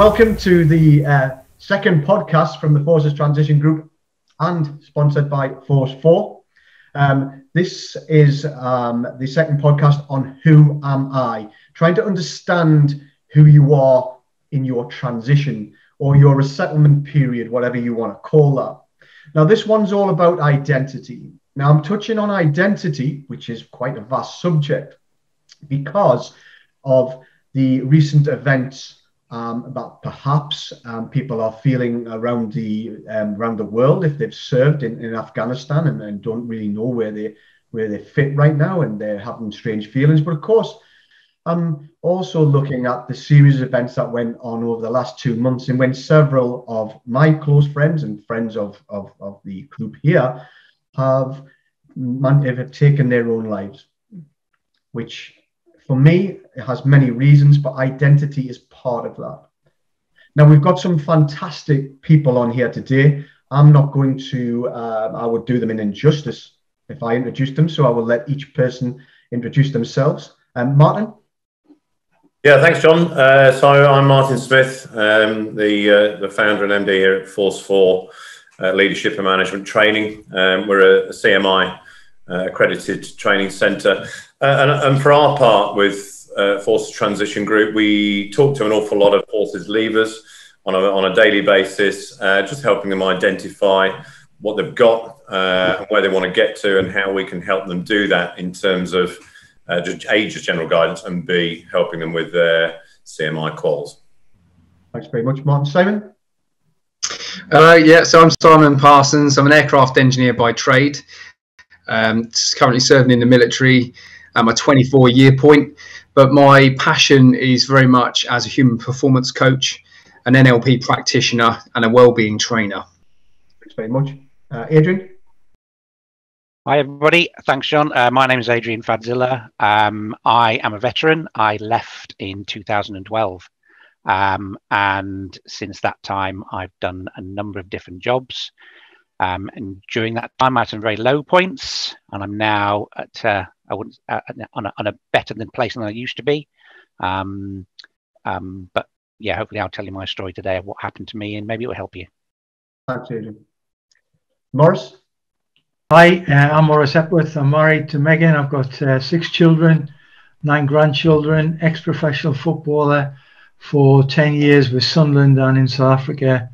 Welcome to the uh, second podcast from the Forces Transition Group and sponsored by Force 4. Um, this is um, the second podcast on Who Am I? Trying to understand who you are in your transition or your resettlement period, whatever you want to call that. Now, this one's all about identity. Now, I'm touching on identity, which is quite a vast subject because of the recent events um, about perhaps um, people are feeling around the um, around the world if they've served in, in Afghanistan and, and, don't really know where they where they fit right now and they're having strange feelings. But of course, I'm also looking at the series of events that went on over the last two months and when several of my close friends and friends of, of, of the group here have, have taken their own lives, which for me, it has many reasons, but identity is part of that. Now, we've got some fantastic people on here today. I'm not going to, uh, I would do them an injustice if I introduced them. So I will let each person introduce themselves. Um, Martin? Yeah, thanks, John. Uh, so I'm Martin Smith, um, the, uh, the founder and MD here at Force 4 uh, Leadership and Management Training. Um, we're a, a CMI accredited training centre. Uh, and, and, for our part, with uh, Forces Transition Group, we talk to an awful lot of forces leavers on a, on a daily basis, uh, just helping them identify what they've got, uh, where they want to get to, and how we can help them do that in terms of uh, just A, just general guidance, and B, helping them with their CMI quals. Thanks very much, Martin. Simon? Uh, yeah, so I'm Simon Parsons. I'm an aircraft engineer by trade. Um, currently serving in the military at my 24 year point. But my passion is very much as a human performance coach, an NLP practitioner, and a well-being trainer. Thanks very much, uh, Adrian. Hi everybody, thanks John. Uh, my name is Adrian Fadzilla. Um, I am a veteran. I left in 2012. Um, and since that time, I've done a number of different jobs. Um, and during that time, I had some very low points, and I'm now at uh, I wouldn't uh, on, a, on a better than place than I used to be. Um, um, but yeah, hopefully I'll tell you my story today of what happened to me, and maybe it will help you. Thanks, Adrian. Morris. Hi, uh, I'm Morris Epworth. I'm married to Megan. I've got uh, six children, nine grandchildren, ex-professional footballer for 10 years with Sunderland and in South Africa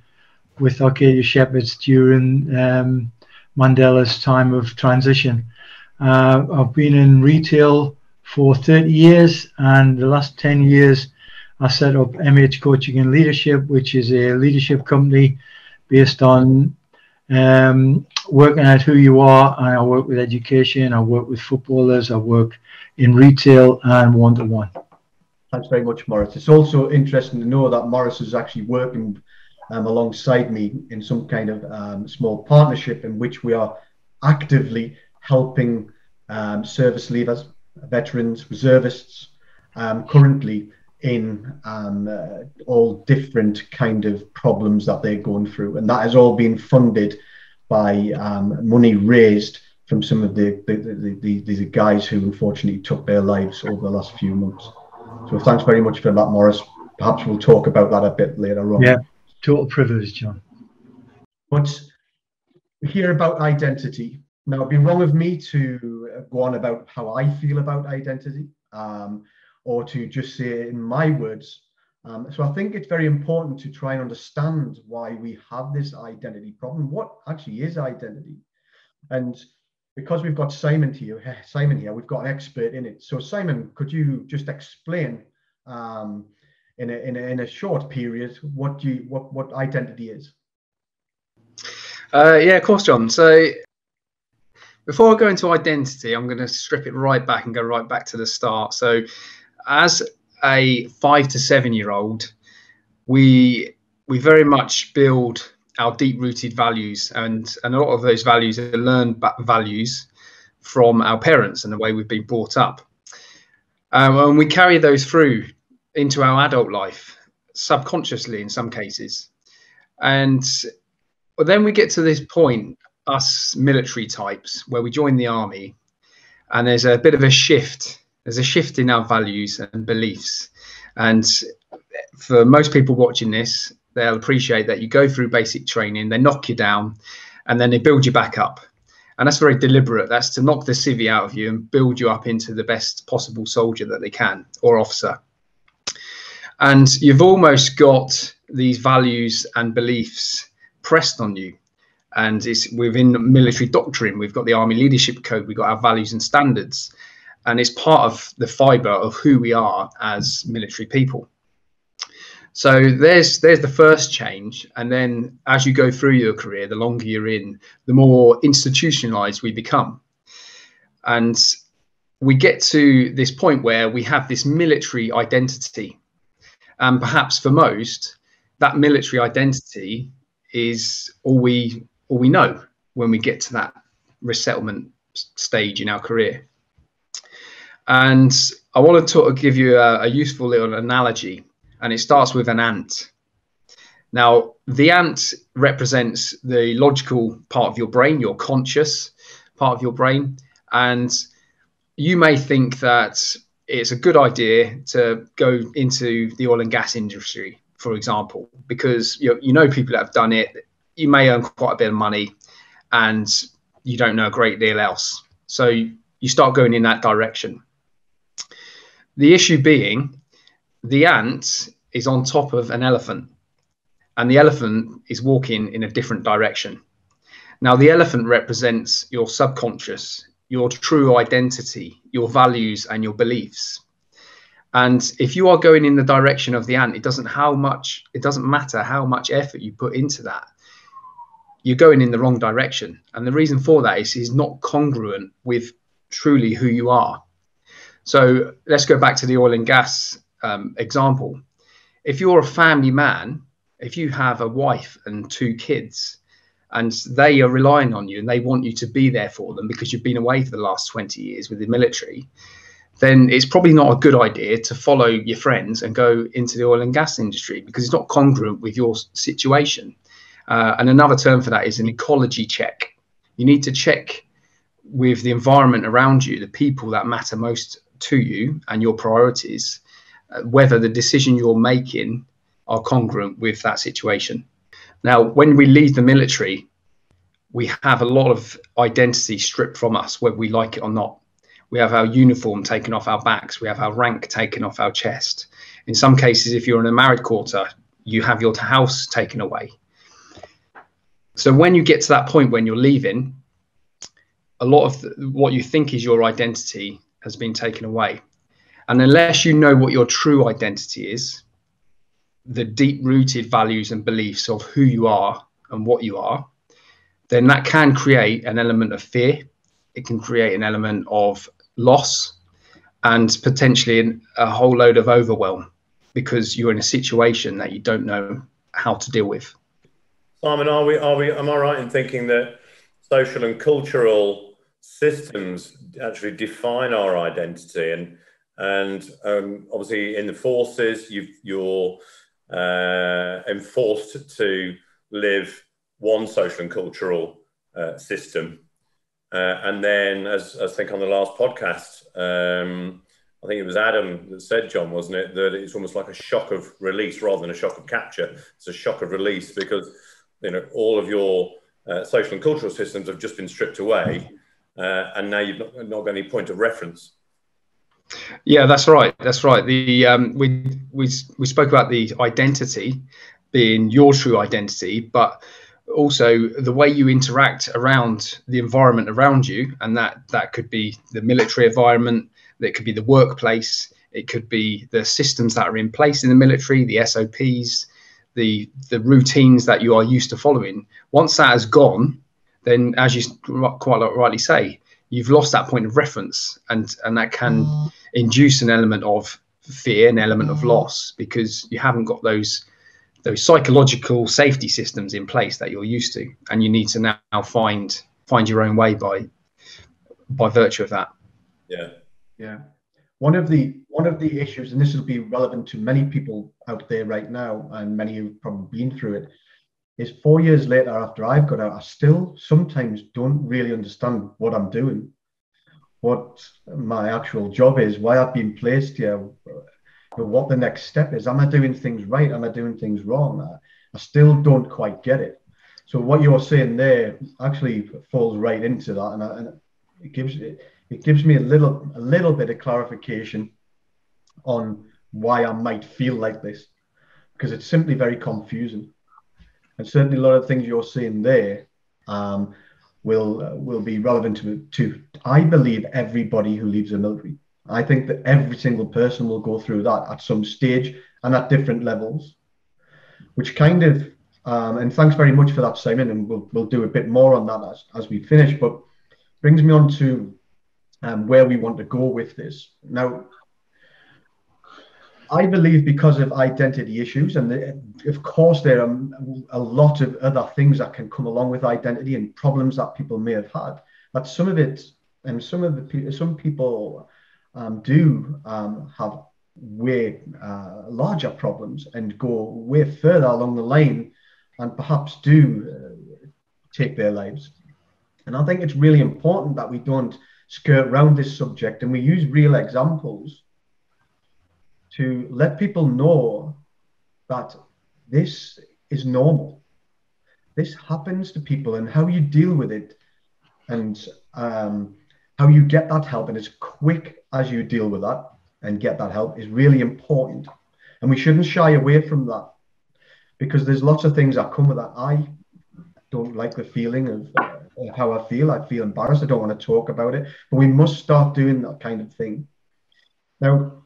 with Arcadia Shepherds during um, Mandela's time of transition. Uh, I've been in retail for 30 years, and the last 10 years, I set up MH Coaching and Leadership, which is a leadership company based on um, working out who you are. And I work with education, I work with footballers, I work in retail and one to one. Thanks very much, Morris. It's also interesting to know that Morris is actually working um, alongside me in some kind of um, small partnership in which we are actively helping um, service leavers, veterans, reservists um, currently in um, uh, all different kind of problems that they're going through. And that has all been funded by um, money raised from some of the the, the, the, the guys who unfortunately took their lives over the last few months. So thanks very much for that, Morris. Perhaps we'll talk about that a bit later on. Yeah, total privilege, John. But we hear about identity. Now, it'd be wrong of me to go on about how I feel about identity um, or to just say it in my words. Um, so I think it's very important to try and understand why we have this identity problem. What actually is identity? And because we've got Simon here, Simon here, we've got an expert in it. So Simon, could you just explain um, in a, in a, in a short period what you what what identity is? Uh, yeah of course john. So before i go into identity i'm going to strip it right back and go right back to the start. So as a five to seven year old we we very much build our deep rooted values and and a lot of those values are learned values from our parents and the way we've been brought up. Um, and we carry those through into our adult life subconsciously in some cases. And then we get to this point, us military types, where we join the army, and there's a bit of a shift. There's a shift in our values and beliefs, and for most people watching this, they'll appreciate that you go through basic training, they knock you down, and then they build you back up. And that's very deliberate. That's to knock the civvy out of you and build you up into the best possible soldier that they can or officer. And you've almost got these values and beliefs pressed on you. And it's within military doctrine. We've got the Army Leadership Code, we've got our values and standards. And it's part of the fiber of who we are as military people. So there's there's the first change, and then as you go through your career, the longer you're in, the more institutionalized we become, and we get to this point where we have this military identity, and perhaps for most, that military identity is all we all we know when we get to that resettlement stage in our career. And I want to give you a, a useful little analogy and it starts with an ant. Now, the ant represents the logical part of your brain, your conscious part of your brain. And you may think that it's a good idea to go into the oil and gas industry, for example, because you, you know people that have done it. You may earn quite a bit of money and you don't know a great deal else. So you start going in that direction. The issue being the ant is on top of an elephant, and the elephant is walking in a different direction. Now, the elephant represents your subconscious, your true identity, your values, and your beliefs. And if you are going in the direction of the ant, it doesn't how much it doesn't matter how much effort you put into that. You're going in the wrong direction. And the reason for that is is not congruent with truly who you are. So let's go back to the oil and gas um, example. If you're a family man, if you have a wife and two kids, and they are relying on you and they want you to be there for them because you've been away for the last 20 years with the military, then it's probably not a good idea to follow your friends and go into the oil and gas industry because it's not congruent with your situation. Uh, and another term for that is an ecology check. You need to check with the environment around you, the people that matter most to you and your priorities, uh, whether the decision you're making are congruent with that situation. Now, when we leave the military, we have a lot of identity stripped from us, whether we like it or not. We have our uniform taken off our backs, we have our rank taken off our chest. In some cases, if you're in a married quarter, you have your house taken away. So when you get to that point when you're leaving, a lot of the, what you think is your identity has been taken away. And unless you know what your true identity is, the deep rooted values and beliefs of who you are and what you are, then that can create an element of fear. It can create an element of loss and potentially a whole load of overwhelm because you're in a situation that you don't know how to deal with. Simon, are we, are we, am I right in thinking that social and cultural systems actually define our identity and and um, obviously in the forces you are uh, enforced to live one social and cultural uh, system uh, and then as, as, I think on the last podcast um, I think it was Adam that said John wasn't it that it's almost like a shock of release rather than a shock of capture it's a shock of release because you know all of your uh, social and cultural systems have just been stripped away uh, and now you've not, not got any point of reference. Yeah, that's right. That's right. The um, we we we spoke about the identity being your true identity, but also the way you interact around the environment around you, and that that could be the military environment, that could be the workplace, it could be the systems that are in place in the military, the SOPs, the the routines that you are used to following. Once that has gone, then as you quite rightly say, you've lost that point of reference, and and that can mm. induce an element of fear, an element of mm. loss, because you haven't got those those psychological safety systems in place that you're used to, and you need to now find find your own way by by virtue of that. Yeah, yeah. One of the one of the issues, and this will be relevant to many people out there right now, and many who've probably been through it, is four years later after I've got out, I still sometimes don't really understand what I'm doing, what my actual job is, why I've been placed here. what the next step is. Am I doing things right? Am I doing things wrong? I, I still don't quite get it. So what you're saying there actually falls right into that, and, I, and it gives it, it gives me a little a little bit of clarification on why I might feel like this, because it's simply very confusing, and certainly a lot of things you're saying there um, will uh, will be relevant to to I believe everybody who leaves the military. I think that every single person will go through that at some stage and at different levels, which kind of um, and thanks very much for that, Simon. And we'll, we'll do a bit more on that as, as we finish. But brings me on to um, where we want to go with this. Now, I believe because of identity issues, and the, of course, there are a lot of other things that can come along with identity and problems that people may have had. But some of it, and some of the some people um, do um, have way uh, larger problems and go way further along the line and perhaps do uh, take their lives. And I think it's really important that we don't skirt around this subject and we use real examples to let people know that this is normal. This happens to people, and how you deal with it and um, how you get that help, and as quick as you deal with that and get that help, is really important. And we shouldn't shy away from that because there's lots of things that come with that. I don't like the feeling of, how I feel. I feel embarrassed. I don't want to talk about it. But we must start doing that kind of thing. Now,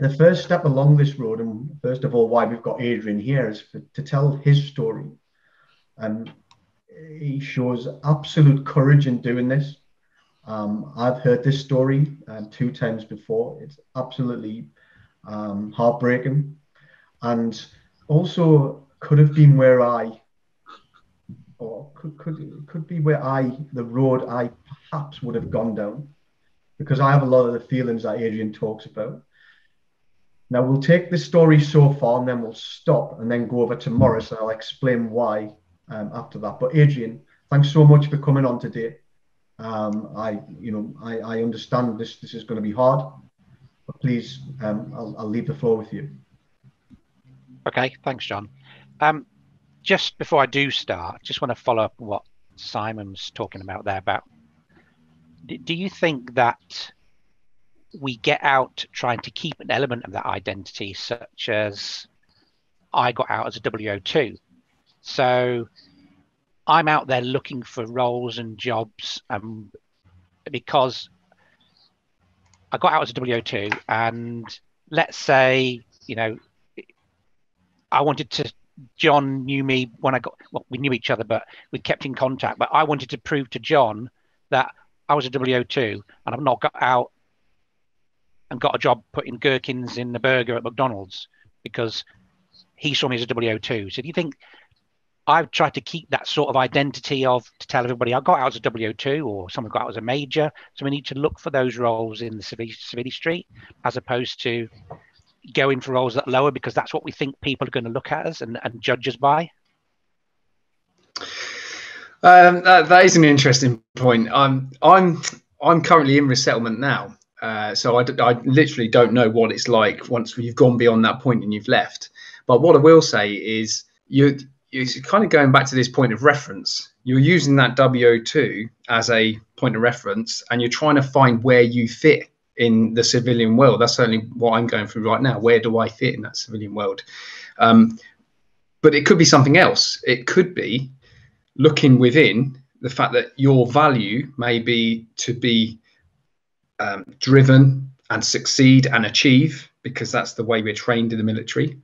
the first step along this road, and first of all, why we've got Adrian here, is for, to tell his story. And he shows absolute courage in doing this. Um, I've heard this story um, two times before. It's absolutely um, heartbreaking. And also, could have been where I, or could, could, could be where I, the road I perhaps would have gone down, because I have a lot of the feelings that Adrian talks about. Now we'll take this story so far and then we'll stop and then go over to Morris and I'll explain why um, after that. But Adrian, thanks so much for coming on today. Um, I, you know, I, I understand this this is going to be hard, but please, um, I'll, I'll leave the floor with you. Okay, thanks, John. Um, just before I do start, just want to follow up what Simon's talking about there. About do you think that we get out trying to keep an element of that identity, such as I got out as a WO2, so I'm out there looking for roles and jobs, um, because I got out as a WO2, and let's say you know I wanted to John knew me when I got well, we knew each other, but we kept in contact. But I wanted to prove to John that I was a WO2 and I've not got out and got a job putting gherkins in the burger at McDonald's because he saw me as a WO2. So do you think I've tried to keep that sort of identity of to tell everybody I got out as a WO2 or someone got out as a major. So we need to look for those roles in the civil, civil street as opposed to going for roles that lower because that's what we think people are going to look at us and, and judge us by? Um, that, that is an interesting point. I'm I'm I'm currently in resettlement now, uh, so I, I literally don't know what it's like once you've gone beyond that point and you've left. But what I will say is you you're kind of going back to this point of reference. You're using that WO2 as a point of reference, and you're trying to find where you fit in the civilian world. That's certainly what I'm going through right now. Where do I fit in that civilian world? Um, but it could be something else. It could be looking within the fact that your value may be to be um, driven and succeed and achieve because that's the way we're trained in the military.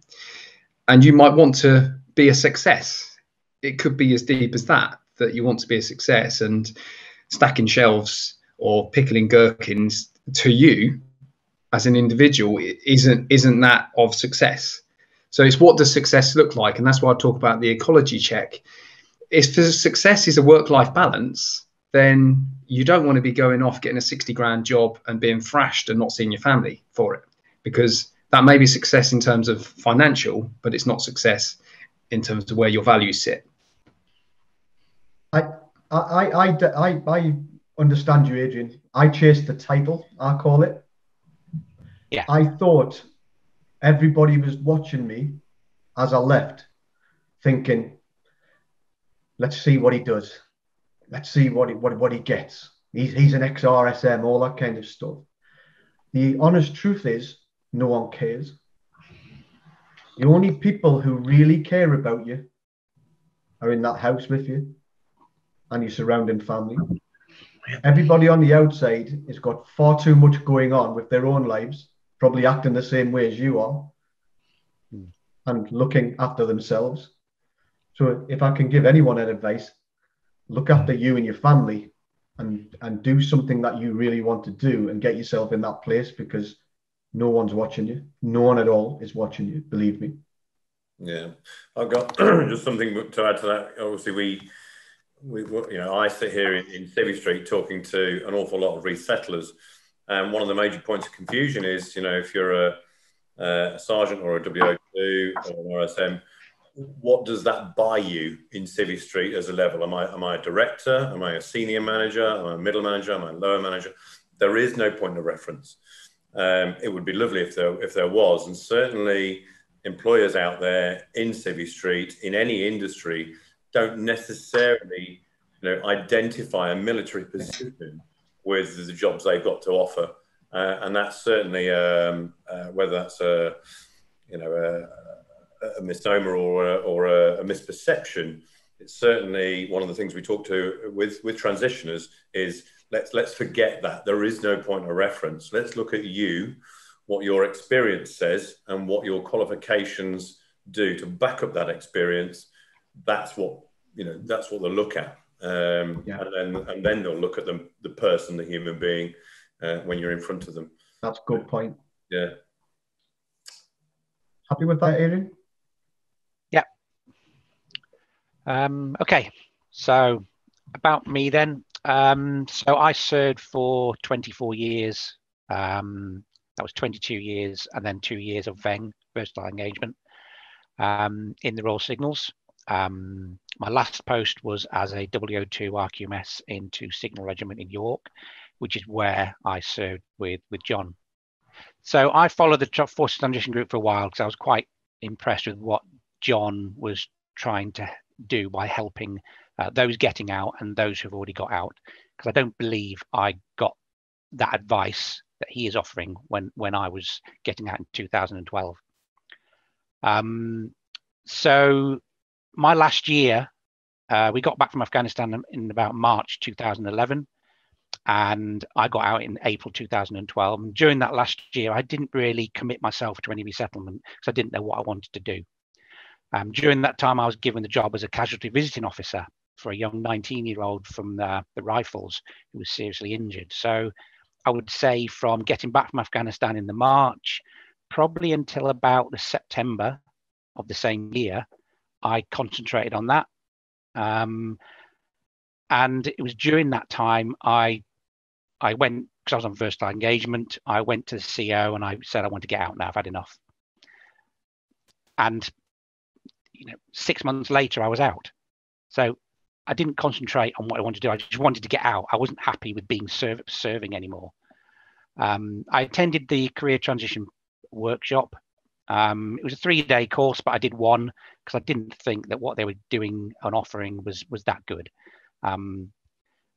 And you might want to be a success. It could be as deep as that, that you want to be a success and stacking shelves or pickling gherkins to you as an individual isn't isn't that of success so it's what does success look like and that's why i talk about the ecology check if the success is a work-life balance then you don't want to be going off getting a 60 grand job and being thrashed and not seeing your family for it because that may be success in terms of financial but it's not success in terms of where your values sit i i i, I, I understand you adrian I chased the title, I call it. Yeah. I thought everybody was watching me as I left, thinking, let's see what he does. Let's see what he, what, what he gets. He's, he's an XRSM, all that kind of stuff. The honest truth is, no one cares. The only people who really care about you are in that house with you and your surrounding family. Everybody on the outside has got far too much going on with their own lives, probably acting the same way as you are hmm. and looking after themselves. So, if I can give anyone an advice, look after you and your family and, and do something that you really want to do and get yourself in that place because no one's watching you. No one at all is watching you, believe me. Yeah, I've got just something to add to that. Obviously, we we, you know, I sit here in, in Civvy Street talking to an awful lot of resettlers, and one of the major points of confusion is, you know, if you're a, a sergeant or a WO2 or an RSM, what does that buy you in Civvy Street as a level? Am I am I a director? Am I a senior manager? Am I a middle manager? Am I a lower manager? There is no point of reference. Um, it would be lovely if there if there was, and certainly employers out there in Civvy Street in any industry don't necessarily you know, identify a military position with the jobs they've got to offer. Uh, and that's certainly um, uh, whether that's a you know a, a misnomer or a, or a, a, misperception. It's certainly one of the things we talk to with with transitioners is let's let's forget that there is no point of reference. Let's look at you, what your experience says, and what your qualifications do to back up that experience that's what you know that's what they'll look at um, yeah. and then and then they'll look at the, the person the human being uh, when you're in front of them that's a good point yeah happy with that Adrian yeah um, okay so about me then. Um, so I served for 24 years. Um, that was 22 years and then two years of VENG versatile engagement um, in the Royal Signals. Um, my last post was as a WO2 RQMS 2 Signal Regiment in York, which is where I served with, with John. So I followed the Forces Transition Group for a while because I was quite impressed with what John was trying to do by helping uh, those getting out and those who've already got out. Because I don't believe I got that advice that he is offering when when I was getting out in 2012. Um, so my last year, uh, we got back from Afghanistan in, about March 2011 and I got out in April 2012. And during that last year, I didn't really commit myself to any resettlement because I didn't know what I wanted to do. Um, during that time, I was given the job as a casualty visiting officer for a young 19 year old from the, the Rifles who was seriously injured. So I would say from getting back from Afghanistan in the March, probably until about the September of the same year, I concentrated on that. Um, and it was during that time I I went because I was on first engagement. I went to the CEO and I said I want to get out now. I've had enough. And you know, six months later, I was out. So I didn't concentrate on what I wanted to do. I just wanted to get out. I wasn't happy with being serv- serving anymore. Um, I attended the career transition workshop um, it was a three-day course, but I did one because I didn't think that what they were doing and offering was was that good. Um,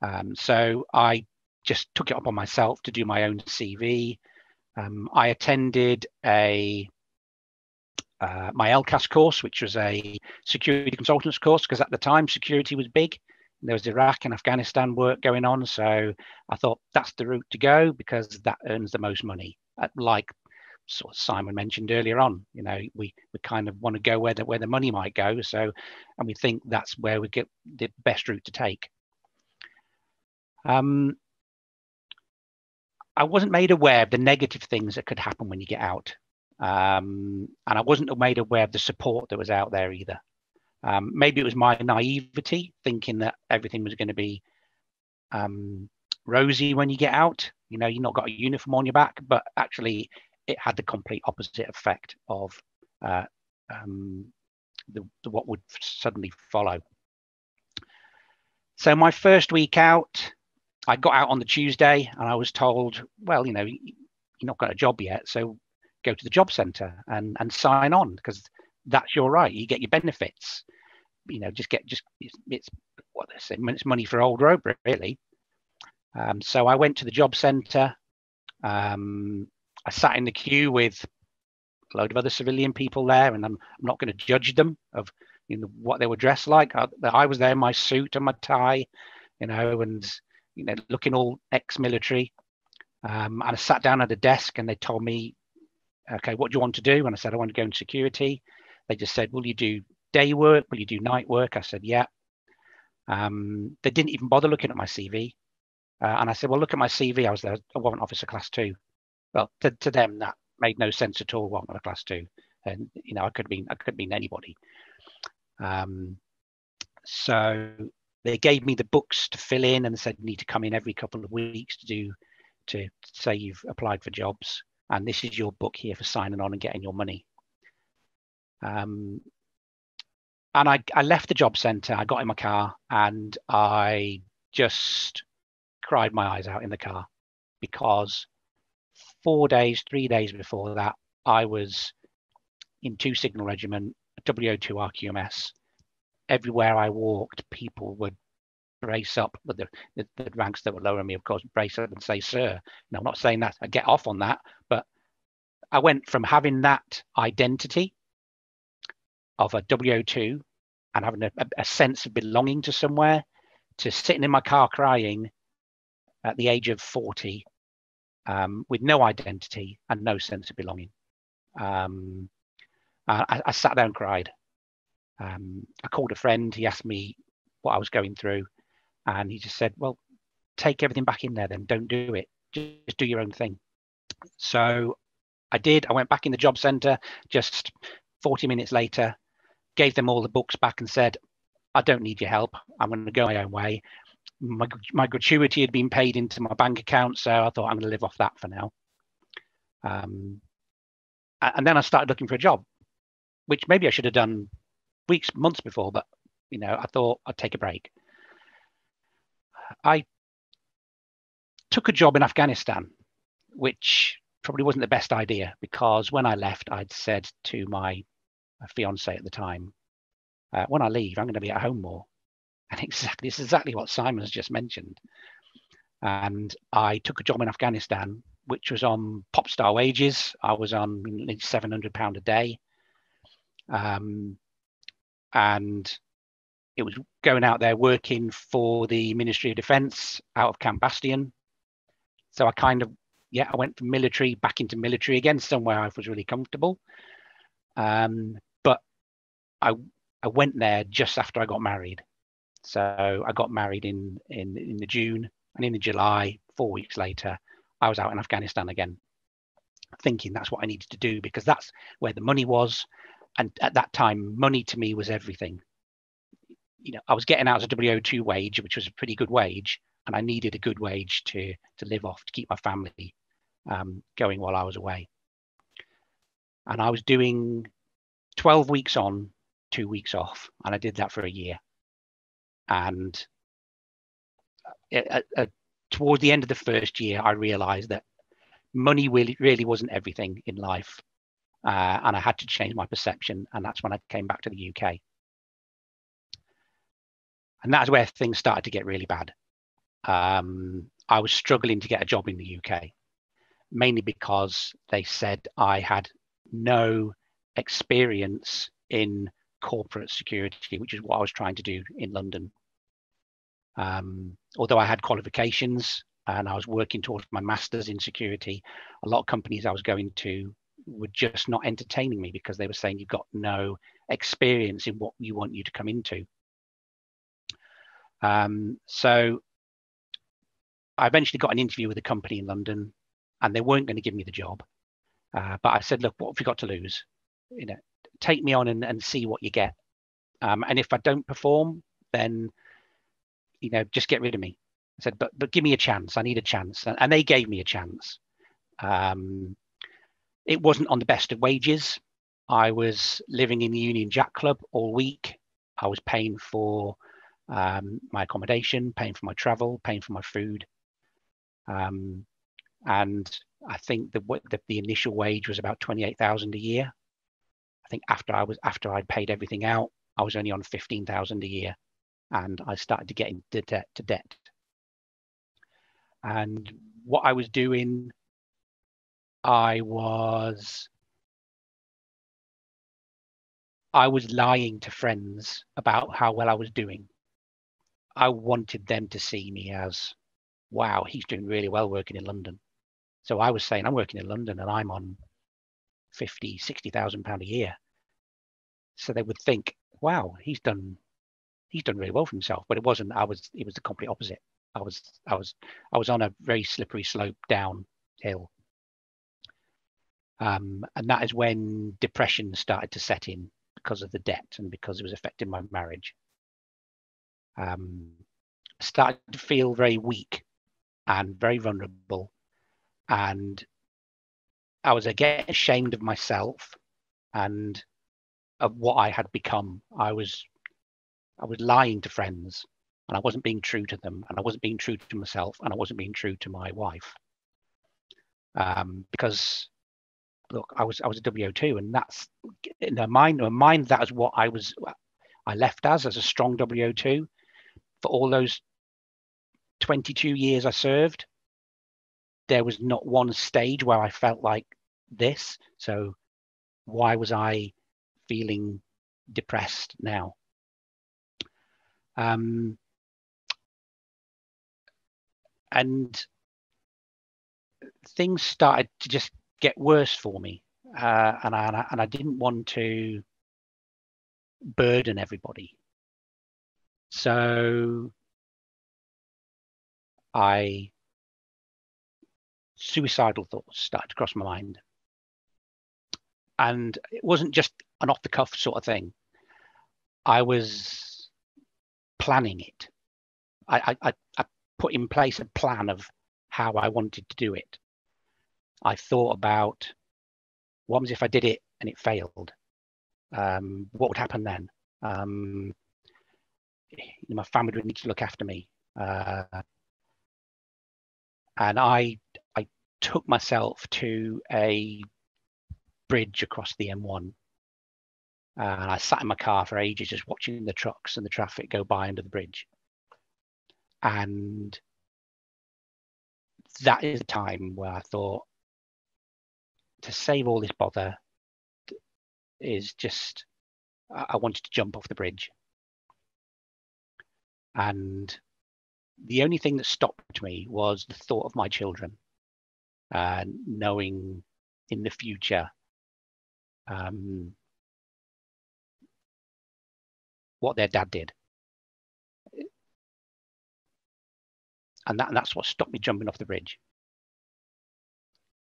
um, so I just took it upon myself to do my own CV. Um, I attended a uh, my ELCAS course, which was a security consultants course, because at the time security was big. There was Iraq and Afghanistan work going on, so I thought that's the route to go because that earns the most money. Like sort of Simon mentioned earlier on. You know, we we kind of want to go where the where the money might go. So, and we think that's where we get the best route to take. Um, I wasn't made aware of the negative things that could happen when you get out, um, and I wasn't made aware of the support that was out there either. Um, maybe it was my naivety, thinking that everything was going to be um, rosy when you get out. You know, you've not got a uniform on your back, but actually, it had the complete opposite effect of uh, um, the, the, what would suddenly follow. So my first week out, I got out on the Tuesday and I was told, well, you know, you're not got a job yet, so go to the job centre and and sign on because that's your right. You get your benefits. You know, just get just it's, it's what they say, it's money for old rope, really. Um, so I went to the job centre. Um, I sat in the queue with a load of other civilian people there, and I'm, I'm not going to judge them of you know what they were dressed like. I, I was there in my suit and my tie, you know, and you know looking all ex-military. Um, and I sat down at a desk, and they told me, "Okay, what do you want to do?" And I said, "I want to go into security." They just said, "Will you do day work? Will you do night work?" I said, "Yeah." Um, they didn't even bother looking at my CV. Uh, and I said, well, look at my CV. I was there, a warrant officer class two. Well, to, to them, that made no sense at all. Warrant officer class two. And, you know, I could have been, I could have been anybody. Um, so they gave me the books to fill in and said, you need to come in every couple of weeks to do, to say you've applied for jobs. And this is your book here for signing on and getting your money. Um, and I, I left the job centre. I got in my car and I just cried my eyes out in the car because four days, three days before that, I was in two signal regiment, WO2 RQMS. Everywhere I walked, people would brace up with the, the, the, ranks that were lower me, of course, brace up and say, sir. Now, I'm not saying that I get off on that, but I went from having that identity of a WO2 and having a, a sense of belonging to somewhere to sitting in my car crying at the age of 40 um, with no identity and no sense of belonging. Um, I, I, sat down and cried. Um, I called a friend. He asked me what I was going through, and he just said, "Well, take everything back in there. Then don't do it. Just do your own thing." So I did. I went back in the job centre. Just 40 minutes later, gave them all the books back and said, "I don't need your help. I'm going to go my own way my, my gratuity had been paid into my bank account, so I thought I'm going to live off that for now. Um, and then I started looking for a job, which maybe I should have done weeks, months before, but you know, I thought I'd take a break. I took a job in Afghanistan, which probably wasn't the best idea because when I left, I'd said to my fiance at the time, uh, when I leave, I'm going to be at home more. And exactly, it's exactly what Simon has just mentioned. And I took a job in Afghanistan, which was on pop star wages. I was on seven hundred pound a day, um, and it was going out there working for the Ministry of Defence out of Camp Bastion. So I kind of, yeah, I went from military back into military again, somewhere I was really comfortable. Um, but I I went there just after I got married. So I got married in in in the June, and in the July, four weeks later, I was out in Afghanistan again, thinking that's what I needed to do because that's where the money was, and at that time, money to me was everything. You know, I was getting out a WO2 wage, which was a pretty good wage, and I needed a good wage to to live off to keep my family um, going while I was away. And I was doing 12 weeks on, two weeks off, and I did that for a year and uh, uh, toward the end of the first year, I realized that money really, really wasn't everything in life. Uh, and I had to change my perception. And that's when I came back to the UK. And that's where things started to get really bad. Um, I was struggling to get a job in the UK, mainly because they said I had no experience in corporate security, which is what I was trying to do in London. Um, although I had qualifications and I was working towards my master's in security, a lot of companies I was going to were just not entertaining me because they were saying you've got no experience in what you want you to come into. Um, so I eventually got an interview with a company in London and they weren't going to give me the job. Uh, but I said, look, what have you got to lose? You know, take me on and, and see what you get. Um, and if I don't perform, then you know, just get rid of me. I said, but but give me a chance. I need a chance, and, they gave me a chance. Um, it wasn't on the best of wages. I was living in the Union Jack Club all week. I was paying for um, my accommodation, paying for my travel, paying for my food. Um, and I think the, the, the initial wage was about 28,000 a year. I think after I was after I'd paid everything out, I was only on 15,000 a year, and I started to get into debt to debt. And what I was doing, I was I was lying to friends about how well I was doing. I wanted them to see me as, wow, he's doing really well working in London. So I was saying, I'm working in London and I'm on 50, 60,000 pound a year. So they would think, wow, he's done, he's done really well for himself. But it wasn't. I was. It was the complete opposite. I was. I was. I was on a very slippery slope downhill. Um, and that is when depression started to set in because of the debt and because it was affecting my marriage. Um, started to feel very weak and very vulnerable, and I was again ashamed of myself and of what I had become. I was I was lying to friends and I wasn't being true to them and I wasn't being true to myself and I wasn't being true to my wife. Um, because look, I was I was a WO2 and that's in my mind, in mind that is what I was I left as as a strong WO2 for all those 22 years I served. There was not one stage where I felt like this. So why was I feeling depressed now? Um, and things started to just get worse for me, uh, and I and I didn't want to burden everybody. So I suicidal thoughts started to cross my mind. And it wasn't just an off the cuff sort of thing. I was planning it. I, I, I put in place a plan of how I wanted to do it. I thought about what was if I did it and it failed? Um, what would happen then? Um, my family would need to look after me. Uh, and I, I took myself to a bridge across the M1. Uh, and I sat in my car for ages just watching the trucks and the traffic go by under the bridge. And that is a time where I thought, to save all this bother is just I wanted to jump off the bridge. And the only thing that stopped me was the thought of my children, uh, knowing in the future um, what their dad did. And, that, and that's what stopped me jumping off the bridge.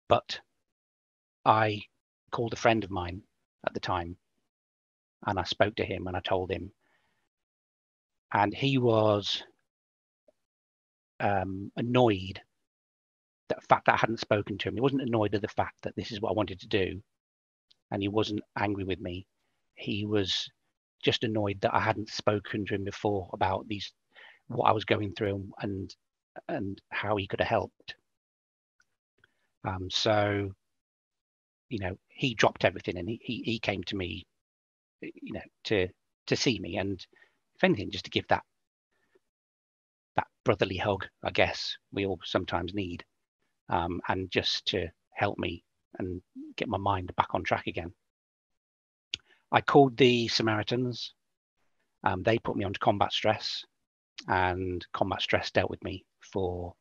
But I called a friend of mine at the time and I spoke to him and I told him. And he was um, annoyed that fact that I hadn't spoken to him. He wasn't annoyed at the fact that this is what I wanted to do. And he wasn't angry with me. He was just annoyed that I hadn't spoken to him before about these what I was going through and and how he could have helped. Um, so you know, he dropped everything and he, he, he came to me, you know, to to see me and if anything, just to give that that brotherly hug, I guess we all sometimes need, um, and just to help me and get my mind back on track again. I called the Samaritans. Um, they put me onto combat stress, and combat stress dealt with me for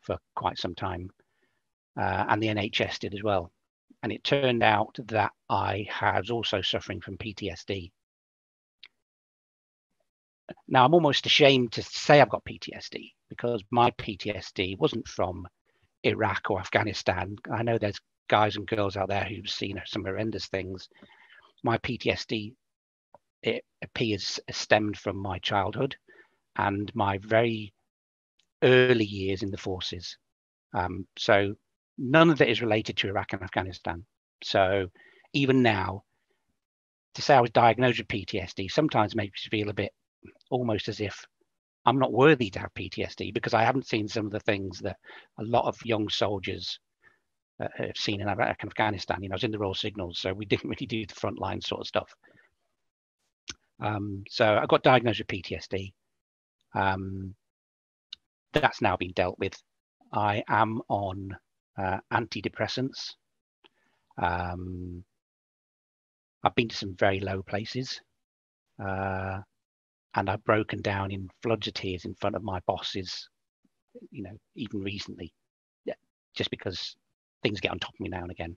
for quite some time, uh, and the NHS did as well and it turned out that I was also suffering from PTSD. Now, I'm almost ashamed to say I've got PTSD because my PTSD wasn't from Iraq or Afghanistan. I know there's guys and girls out there who've seen some horrendous things. My PTSD it appears stemmed from my childhood and my very early years in the forces. Um, so none of it is related to Iraq and Afghanistan. So even now, to say I was diagnosed with PTSD sometimes makes me feel a bit almost as if I'm not worthy to have PTSD because I haven't seen some of the things that a lot of young soldiers uh, have seen in Afghanistan. You know, I was in the Royal Signals, so we didn't really do the frontline sort of stuff. Um, so I got diagnosed with PTSD. Um, that's now been dealt with. I am on uh, antidepressants. Um, I've been to some very low places. Uh, and I've broken down in floods of tears in front of my bosses, you know, even recently, just because things get on top of me now and again.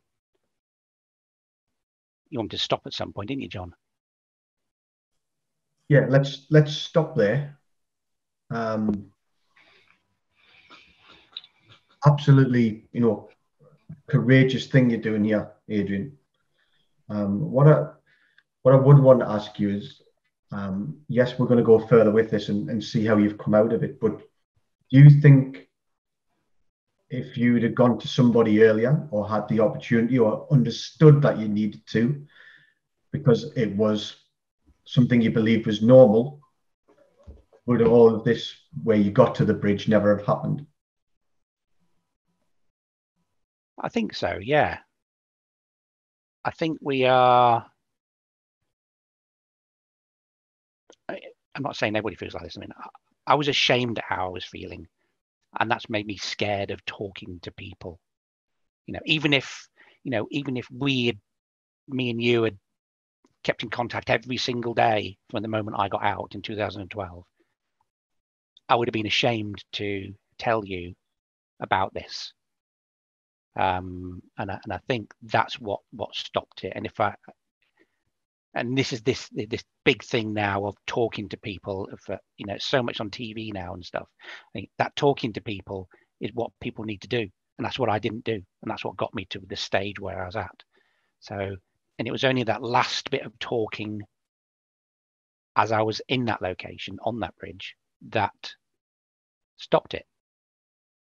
You want to stop at some point, didn't you, John? Yeah, let's let's stop there. Um, absolutely, you know, courageous thing you're doing here, Adrian. Um, what I what I would want to ask you is, um, yes, we're going to go further with this and, and see how you've come out of it. But do you think if you'd have gone to somebody earlier or had the opportunity or understood that you needed to, because it was something you believed was normal, would all of this, where you got to the bridge, never have happened? I think so, yeah. I think we are I'm not saying everybody feels like this. I mean, I, I was ashamed at how I was feeling, and that's made me scared of talking to people. You know, even if you know, even if we, me and you, had kept in contact every single day from the moment I got out in 2012, I would have been ashamed to tell you about this. Um, and I, and I think that's what what stopped it. And if I and this is this this big thing now of talking to people for you know so much on tv now and stuff. I think that talking to people is what people need to do. And that's what i didn't do. And that's what got me to the stage where i was at. So and it was only that last bit of talking as i was in that location on that bridge that stopped it.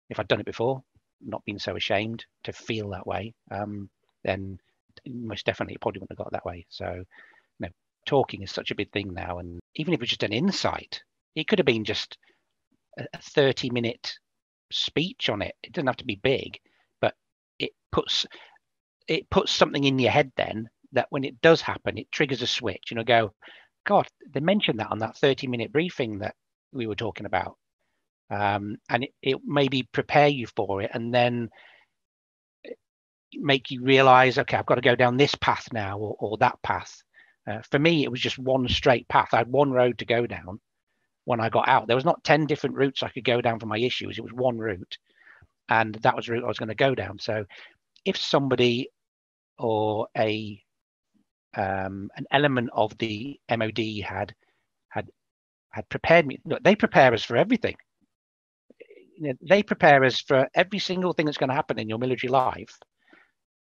If i'd done it before not been so ashamed to feel that way um, then most definitely it probably wouldn't have got that way. So talking is such a big thing now. And even if it's just an insight, it could have been just a 30 minute speech on it. It doesn't have to be big, but it puts it puts something in your head then that when it does happen, it triggers a switch. You know, go, God, they mentioned that on that 30 minute briefing that we were talking about. Um, and it, it maybe prepare you for it and then make you realize, okay, I've got to go down this path now or, or that path. Uh, for me, it was just one straight path. I had one road to go down when I got out. There was not 10 different routes I could go down for my issues. It was one route. And that was the route I was going to go down. So if somebody or a um, an element of the MOD had had had prepared me. Look, they prepare us for everything. You know, they prepare us for every single thing that's going to happen in your military life.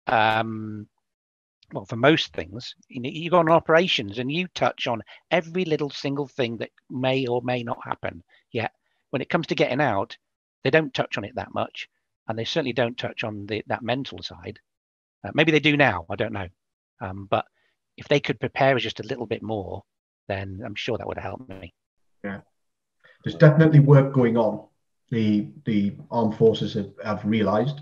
Um, well, for most things, you know, you go on operations and you touch on every little single thing that may or may not happen. Yet, when it comes to getting out, they don't touch on it that much, and they certainly don't touch on the, that mental side. Uh, maybe they do now. I don't know. Um, but if they could prepare us just a little bit more, then I'm sure that would helped me. Yeah, there's definitely work going on. The the armed forces have, have realised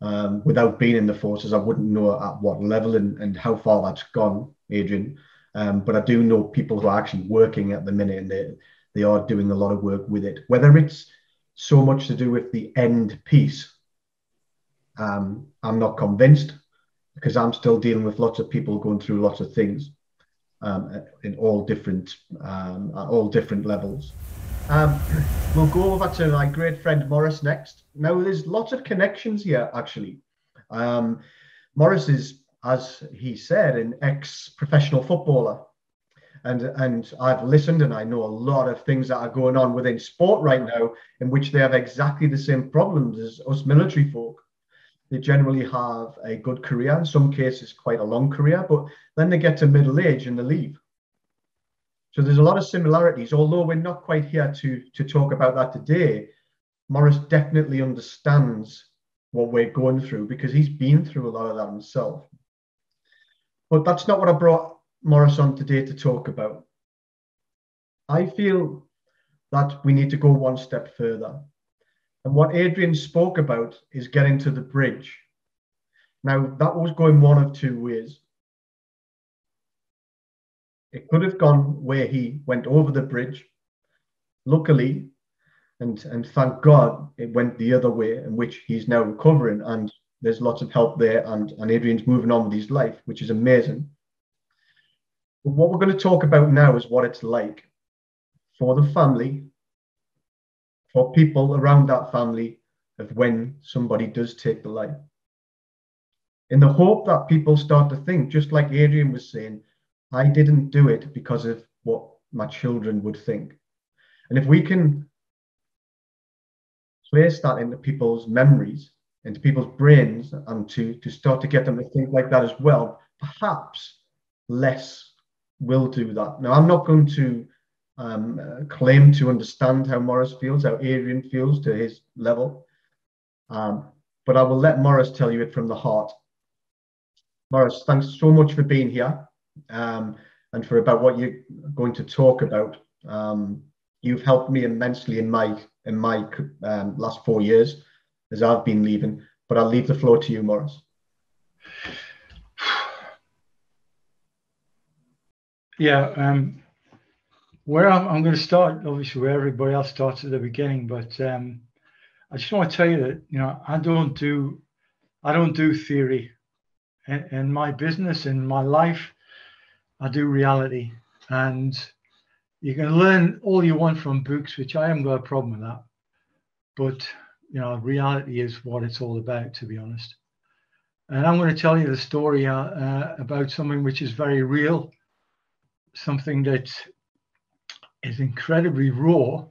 um, without being in the forces, I wouldn't know at what level and, and how far that's gone, Adrian. Um, but I do know people who are actually working at the minute and they, they are doing a lot of work with it. Whether it's so much to do with the end piece, um, I'm not convinced because I'm still dealing with lots of people going through lots of things um, in all different um, at all different levels. Um, we'll go over to my great friend Morris next. Now, there's lots of connections here, actually. Um, Morris is, as he said, an ex-professional footballer, and and I've listened and I know a lot of things that are going on within sport right now in which they have exactly the same problems as us military folk. They generally have a good career, in some cases quite a long career, but then they get to middle age and they leave. So there's a lot of similarities, although we're not quite here to, to talk about that today. Morris definitely understands what we're going through because he's been through a lot of that himself. But that's not what I brought Morris on today to talk about. I feel that we need to go one step further. And what Adrian spoke about is getting to the bridge Now, that was going one of two ways. It could have gone where he went over the bridge. Luckily, and, and thank God it went the other way, in which he's now recovering and there's lots of help there and, and Adrian's moving on with his life, which is amazing. But what we're going to talk about now is what it's like for the family, for people around that family, of when somebody does take the life. In the hope that people start to think, just like Adrian was saying, I didn't do it because of what my children would think. And if we can place that into people's memories, into people's brains, and to, to start to get them to think like that as well, perhaps less will do that. Now, I'm not going to um, uh, claim to understand how Morris feels, how Adrian feels to his level, um, but I will let Morris tell you it from the heart. Morris, thanks so much for being here um, and for about what you're going to talk about. Um, you've helped me immensely in my in my um, last four years as I've been leaving. But I'll leave the floor to you, Morris. Yeah, um, where I'm, I'm, going to start, obviously, where everybody else starts at the beginning, but um, I just want to tell you that you know I don't do I don't do theory in, in my business in my life. I do reality, and you can learn all you want from books, which I haven't got a problem with that. But you know, reality is what it's all about, to be honest. And I'm going to tell you the story uh, uh, about something which is very real, something that is incredibly raw,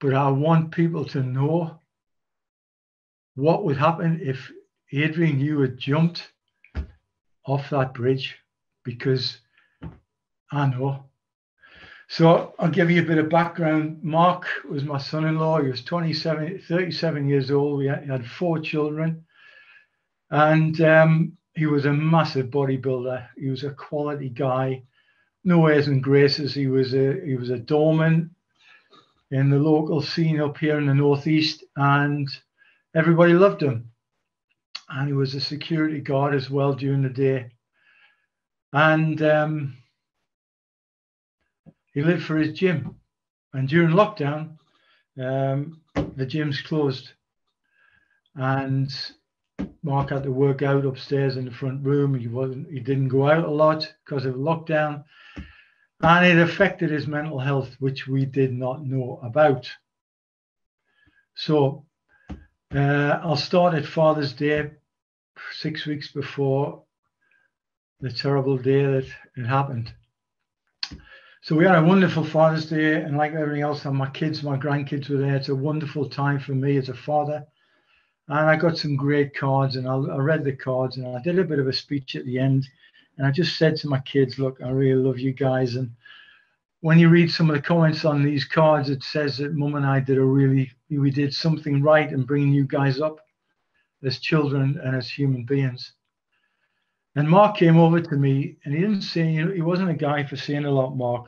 but I want people to know what would happen if Adrian, you had jumped off that bridge because I know so I'll give you a bit of background. Mark was my son-in-law. He was 27, 37 years old. We had, had four children, and um, he was a massive bodybuilder. He was a quality guy, no airs and graces. He was a he was a doorman in the local scene up here in the northeast, and everybody loved him. And he was a security guard as well during the day. And um, he lived for his gym. And during lockdown, um, the gym's closed. And Mark had to work out upstairs in the front room. He wasn't he didn't go out a lot because of lockdown. And it affected his mental health, which we did not know about. So uh, I'll start at Father's Day, six weeks before the terrible day that it happened. So we had a wonderful Father's Day, and like everything else, my kids, my grandkids were there. It's a wonderful time for me as a father. And I got some great cards, and I, I read the cards, and I did a bit of a speech at the end. And I just said to my kids, "Look, I really love you guys." And when you read some of the comments on these cards, it says that Mum and I did a really, we did something right in bringing you guys up as children and as human beings. And Mark came over to me, and he didn't say he wasn't a guy for saying a lot. Mark,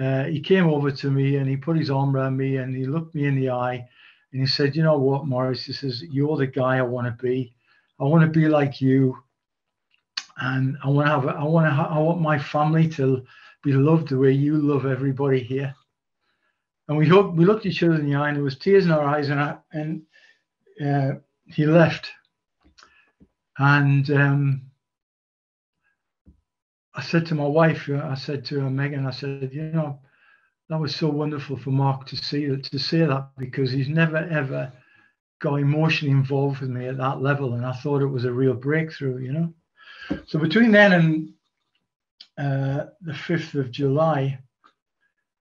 uh, he came over to me and he put his arm around me and he looked me in the eye, and he said, "You know what, Morris? He says you're the guy I want to be. I want to be like you, and I want to have. I want to. I want my family to be loved the way you love everybody here." And we looked, we looked each other in the eye, and there was tears in our eyes, and I, and uh, he left. And um, I said to my wife, uh, I said to her, Megan, I said, you know, that was so wonderful for Mark to see that, to say that because he's never ever got emotionally involved with me at that level, and I thought it was a real breakthrough, you know. So between then and uh, the fifth of July,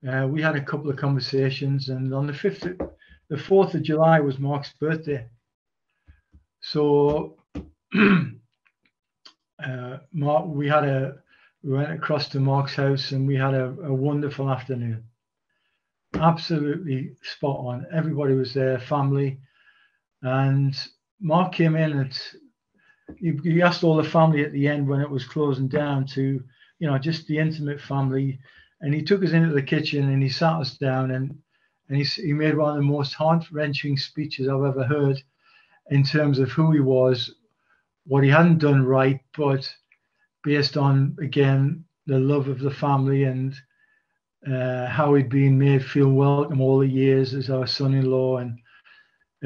uh, we had a couple of conversations, and on the fifth, the fourth of July was Mark's birthday. So, uh, Mark, we had a we went across to Mark's house and we had a, a wonderful afternoon. Absolutely spot on. Everybody was there, family. And Mark came in and he, asked all the family at the end when it was closing down to, you know, just the intimate family. And he took us into the kitchen and he sat us down and and he, he made one of the most heart wrenching speeches I've ever heard in terms of who he was, what he hadn't done right, but based on again the love of the family and uh, how he'd been made feel welcome all the years as our son-in-law, and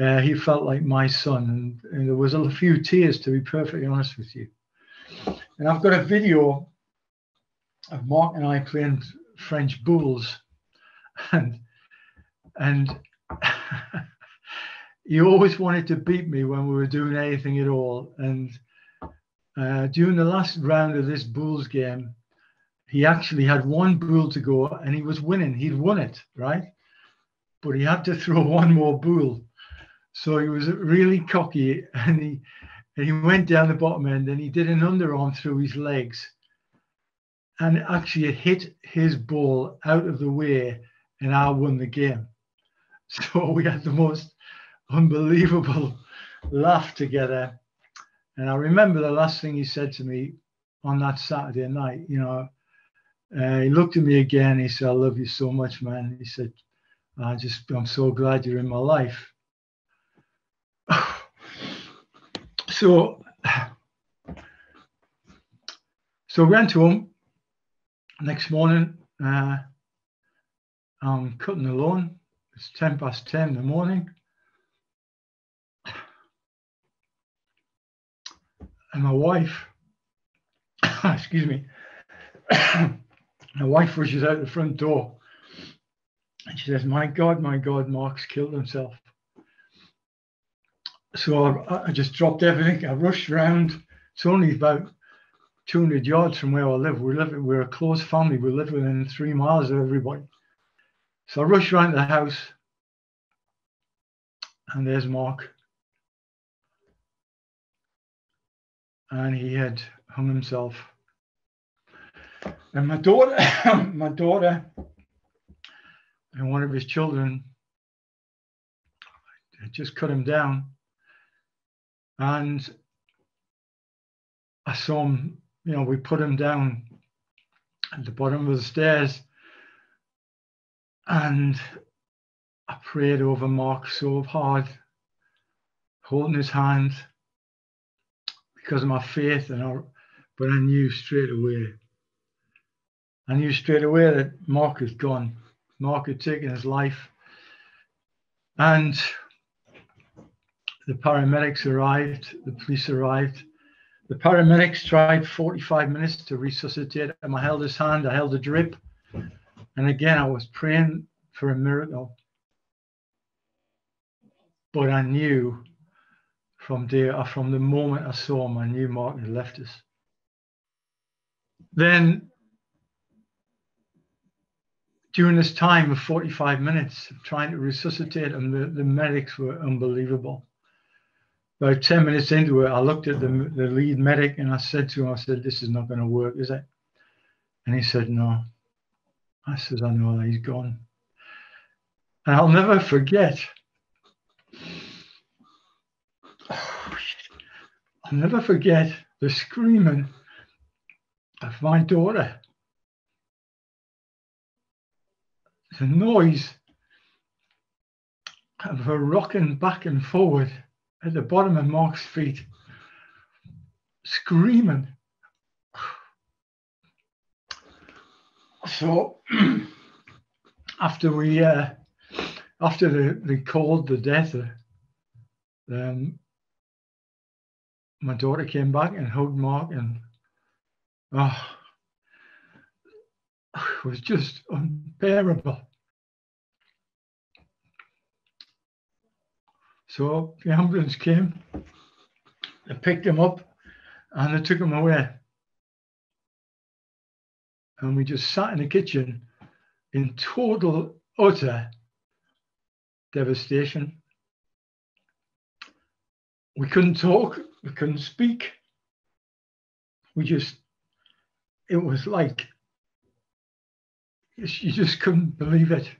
uh, he felt like my son. And, and, there was a few tears, to be perfectly honest with you. And I've got a video of Mark and I playing French boules, and and he always wanted to beat me when we were doing anything at all. And uh, during the last round of this boules game, he actually had one boule to go and he was winning. He'd won it, right? But he had to throw one more boule. So he was really cocky and he and he went down the bottom end and he did an underarm through his legs and actually hit his ball out of the way and I won the game. So we had the most unbelievable laugh together. And I remember the last thing he said to me on that Saturday night, you know, uh, he looked at me again. He said, I love you so much, man. He said, I just, I'm so glad you're in my life. so, so we went him next morning. Uh, I'm cutting the lawn. It's 10 past 10 in the morning. And my wife, excuse me, my wife rushes out the front door and she says, My God, my God, Mark's killed himself. So I, I just dropped everything. I rushed around. It's only about 200 yards from where I live. We live, we're a close family. We live within three miles of everybody. So I rushed around the house, and there's Mark. And he had hung himself. And my daughter, my daughter, and one of his children just cut him down. And I saw him, you know, we put him down at the bottom of the stairs and I prayed over Mark so hard, holding his hand because of my faith, and I, but I knew straight away. I knew straight away that Mark had gone. Mark had taken his life, and the paramedics arrived. The police arrived. The paramedics tried 45 minutes to resuscitate him. I held his hand. I held a drip. And again, I was praying for a miracle. But I knew from there, uh, from the moment I saw him, I knew Mark had left us. Then, during this time of 45 minutes of trying to resuscitate him, the, the medics were unbelievable. About 10 minutes into it, I looked at the, the lead medic and I said to him, I said, This is not going to work, is it? And he said, No. I said, I know he's gone. And I'll never forget. I'll never forget the screaming of my daughter. The noise of her rocking back and forward at the bottom of Mark's feet, screaming. So after we uh, after they, they called the death, um, my daughter came back and hugged Mark, and oh, it was just unbearable. So the ambulance came, they picked him up, and they took him away and we just sat in the kitchen in total, utter devastation. We couldn't talk, we couldn't speak. We just, it was like, you just couldn't believe it.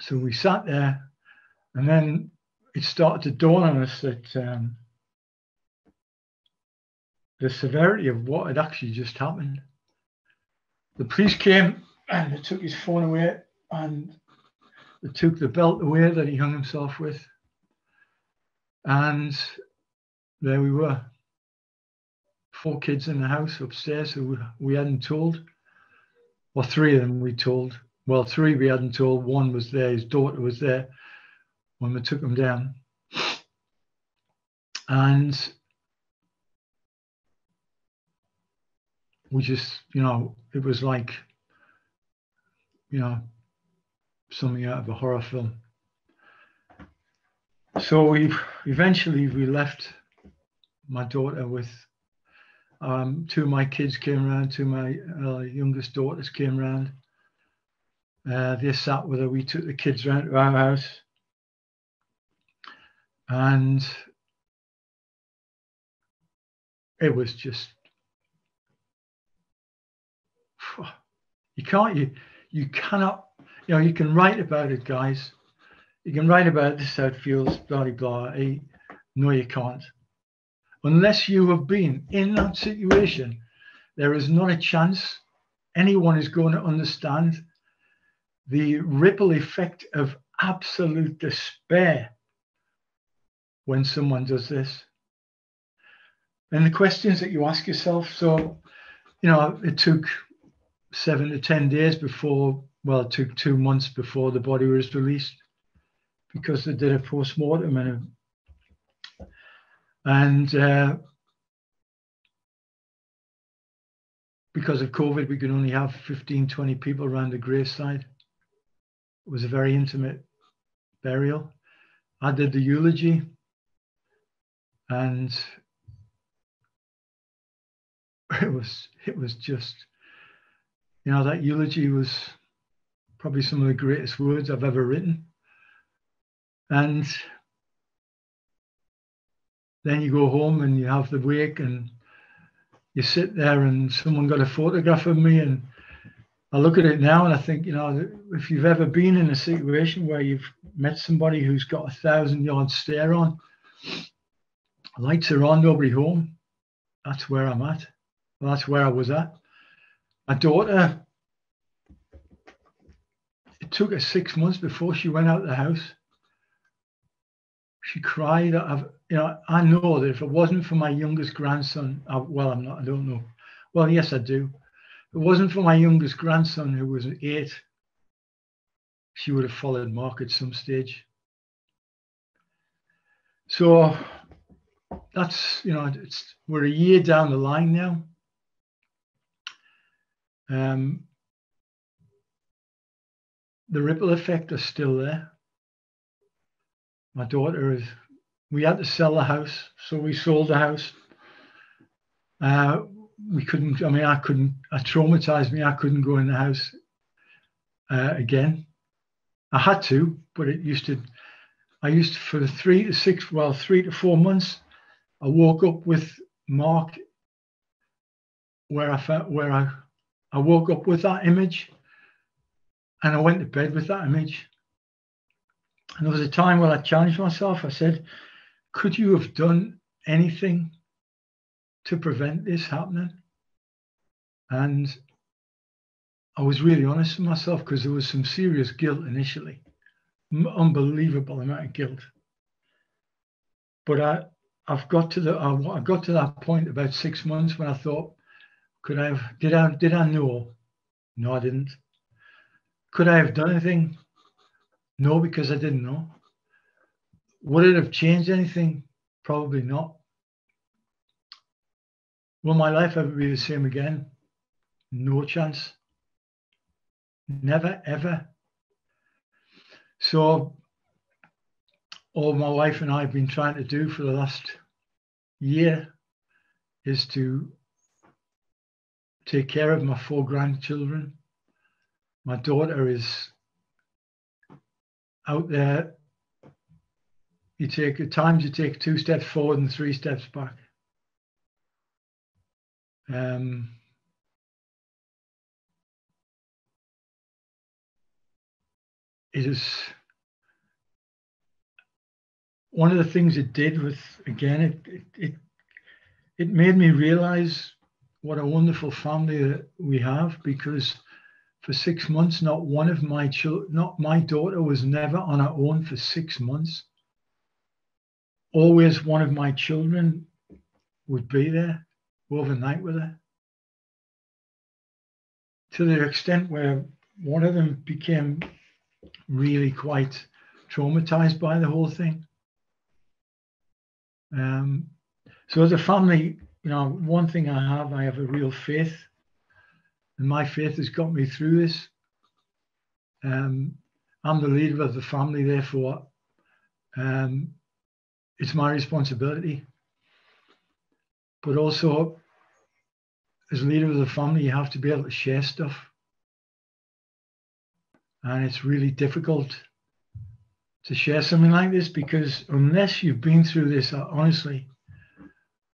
So we sat there, and then it started to dawn on us that um, the severity of what had actually just happened the police came and they took his phone away and they took the belt away that he hung himself with. And there we were. Four kids in the house upstairs who we hadn't told. Or three of them we told. Well, three we hadn't told. One was there, his daughter was there when we took him down. And we just, you know, it was like, you know, something out of a horror film. So we eventually we left my daughter with um, two of my kids came around, two of my uh, youngest daughters came around. Uh, they sat with her. We took the kids round to our house, and it was just you can't you you cannot you know you can write about it, guys. You can write about this how it feels, blah blah blah. No, you can't unless you have been in that situation, there is not a chance anyone is going to understand the ripple effect of absolute despair when someone does this. And the questions that you ask yourself. So, you know, it took seven to 10 days before, well, it took two months before the body was released because they did a post mortem and and uh, because of COVID, we could only have 15, 20 people around the graveside. It was a very intimate burial. I did the eulogy, and it was it was just, you know, that eulogy was probably some of the greatest words I've ever written. And then you go home and you have the wake and you sit there and someone got a photograph of me and I look at it now and I think, you know, if you've ever been in a situation where you've met somebody who's got a thousand yard stare on, lights are on, nobody home, that's where I'm at. That's where I was at. My daughter, it took her six months before she went out of the house she cried. I've, you know, I know that if it wasn't for my youngest grandson, I, well, I'm not, I don't know. Well, yes, I do. If it wasn't for my youngest grandson, who was eight, she would have followed Mark at some stage. So that's, you know, it's we're a year down the line now. Um, the ripple effect is still there my daughter is we had to sell the house so we sold the house. Uh, we couldn't i mean i couldn't i traumatized me i couldn't go in the house uh, again. I had to but it used to i used to, for three to six well three to four months i woke up with mark where i felt where i i woke up with that image and i went to bed with that image and there was a time when I challenged myself. I said, Could you have done anything to prevent this happening? And I was really honest with myself because there was some serious guilt initially, unbelievable amount of guilt. But I, I've got to the, I, got to that point about six months when I thought, could I have, did I, did I know? No, I didn't. Could I have done anything? No, because I didn't know. Would it have changed anything? Probably not. Will my life ever be the same again? No chance. Never, ever. So, all my wife and I have been trying to do for the last year is to take care of my four grandchildren. My daughter is out there, you take at times you take two steps forward and three steps back. Um, it is one of the things it did with again it it it, it made me realize what a wonderful family that we have because for six months. Not one of my children, not my daughter was never on her own for six months. always one of my children would be there overnight with her. To the extent where one of them became really quite traumatized by the whole thing. Um, so as a family, you know, one thing I have, I have a real faith, and my faith has got me through this. Um, I'm the leader of the family, therefore, um, it's my responsibility. But also, as leader of the family, you have to be able to share stuff. And it's really difficult to share something like this because unless you've been through this, uh, honestly,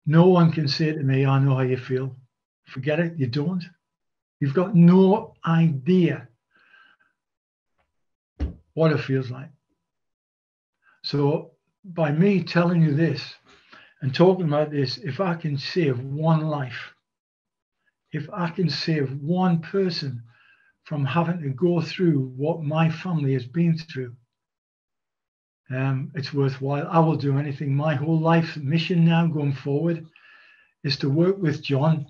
no one can say to me, I know how you feel. Forget it, you don't. You've got no idea what it feels like. So, by me telling you this and talking about this, if I can save one life, if I can save one person from having to go through what my family has been through, um, it's worthwhile. I will do anything. My whole life mission now going forward is to work with John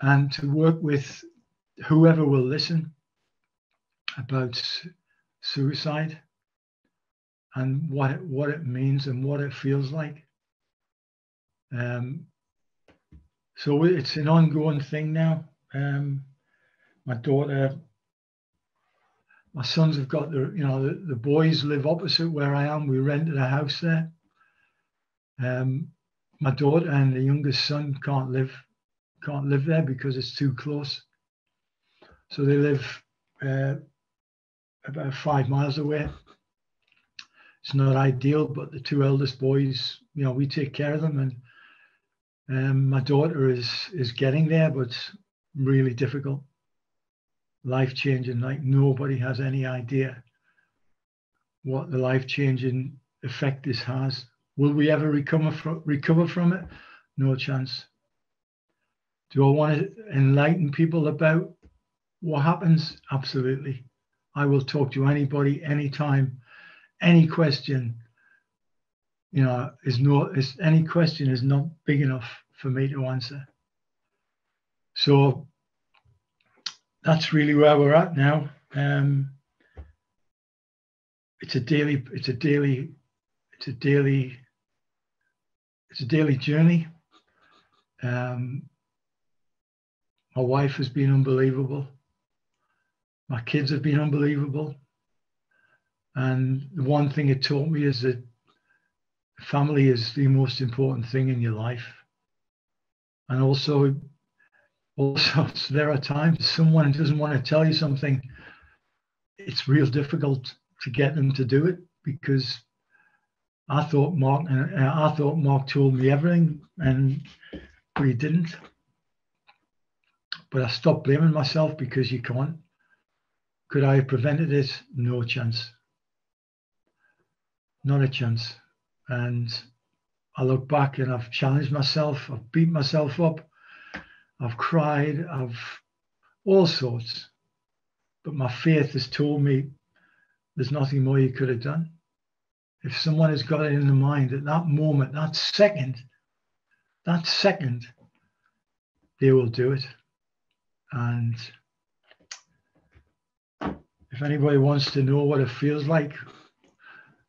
and to work with whoever will listen about suicide and what it, what it means and what it feels like. Um, so it's an ongoing thing now. Um, my daughter my sons have got the you know the, the boys live opposite where I am. We rented a house there. Um, my daughter and the youngest son can't live can't live there because it's too close. So they live uh, about five miles away. It's not ideal, but the two eldest boys, you know, we take care of them, and um, my daughter is is getting there, but really difficult life changing, like nobody has any idea what the life changing effect this has. Will we ever recover from, recover from it? No chance. Do I want to enlighten people about what happens? Absolutely. I will talk to anybody, anytime, any question. You know, is no is any question is not big enough for me to answer. So that's really where we're at now. Um, it's a daily, it's a daily, it's a daily, it's a daily journey. Um, my wife has been unbelievable. My kids have been unbelievable. And the one thing it taught me is that family is the most important thing in your life. And also, also there are times someone doesn't want to tell you something it's real difficult to get them to do it because I thought Mark and uh, I thought Mark told me everything and he didn't. But I stopped blaming myself because you can't. Could I have prevented it? No chance. Not a chance. And I look back and I've challenged myself, I've beat myself up, I've cried, I've all sorts. But my faith has told me there's nothing more you could have done. If someone has got it in the mind at that moment, that second, that second, they will do it. And if anybody wants to know what it feels like,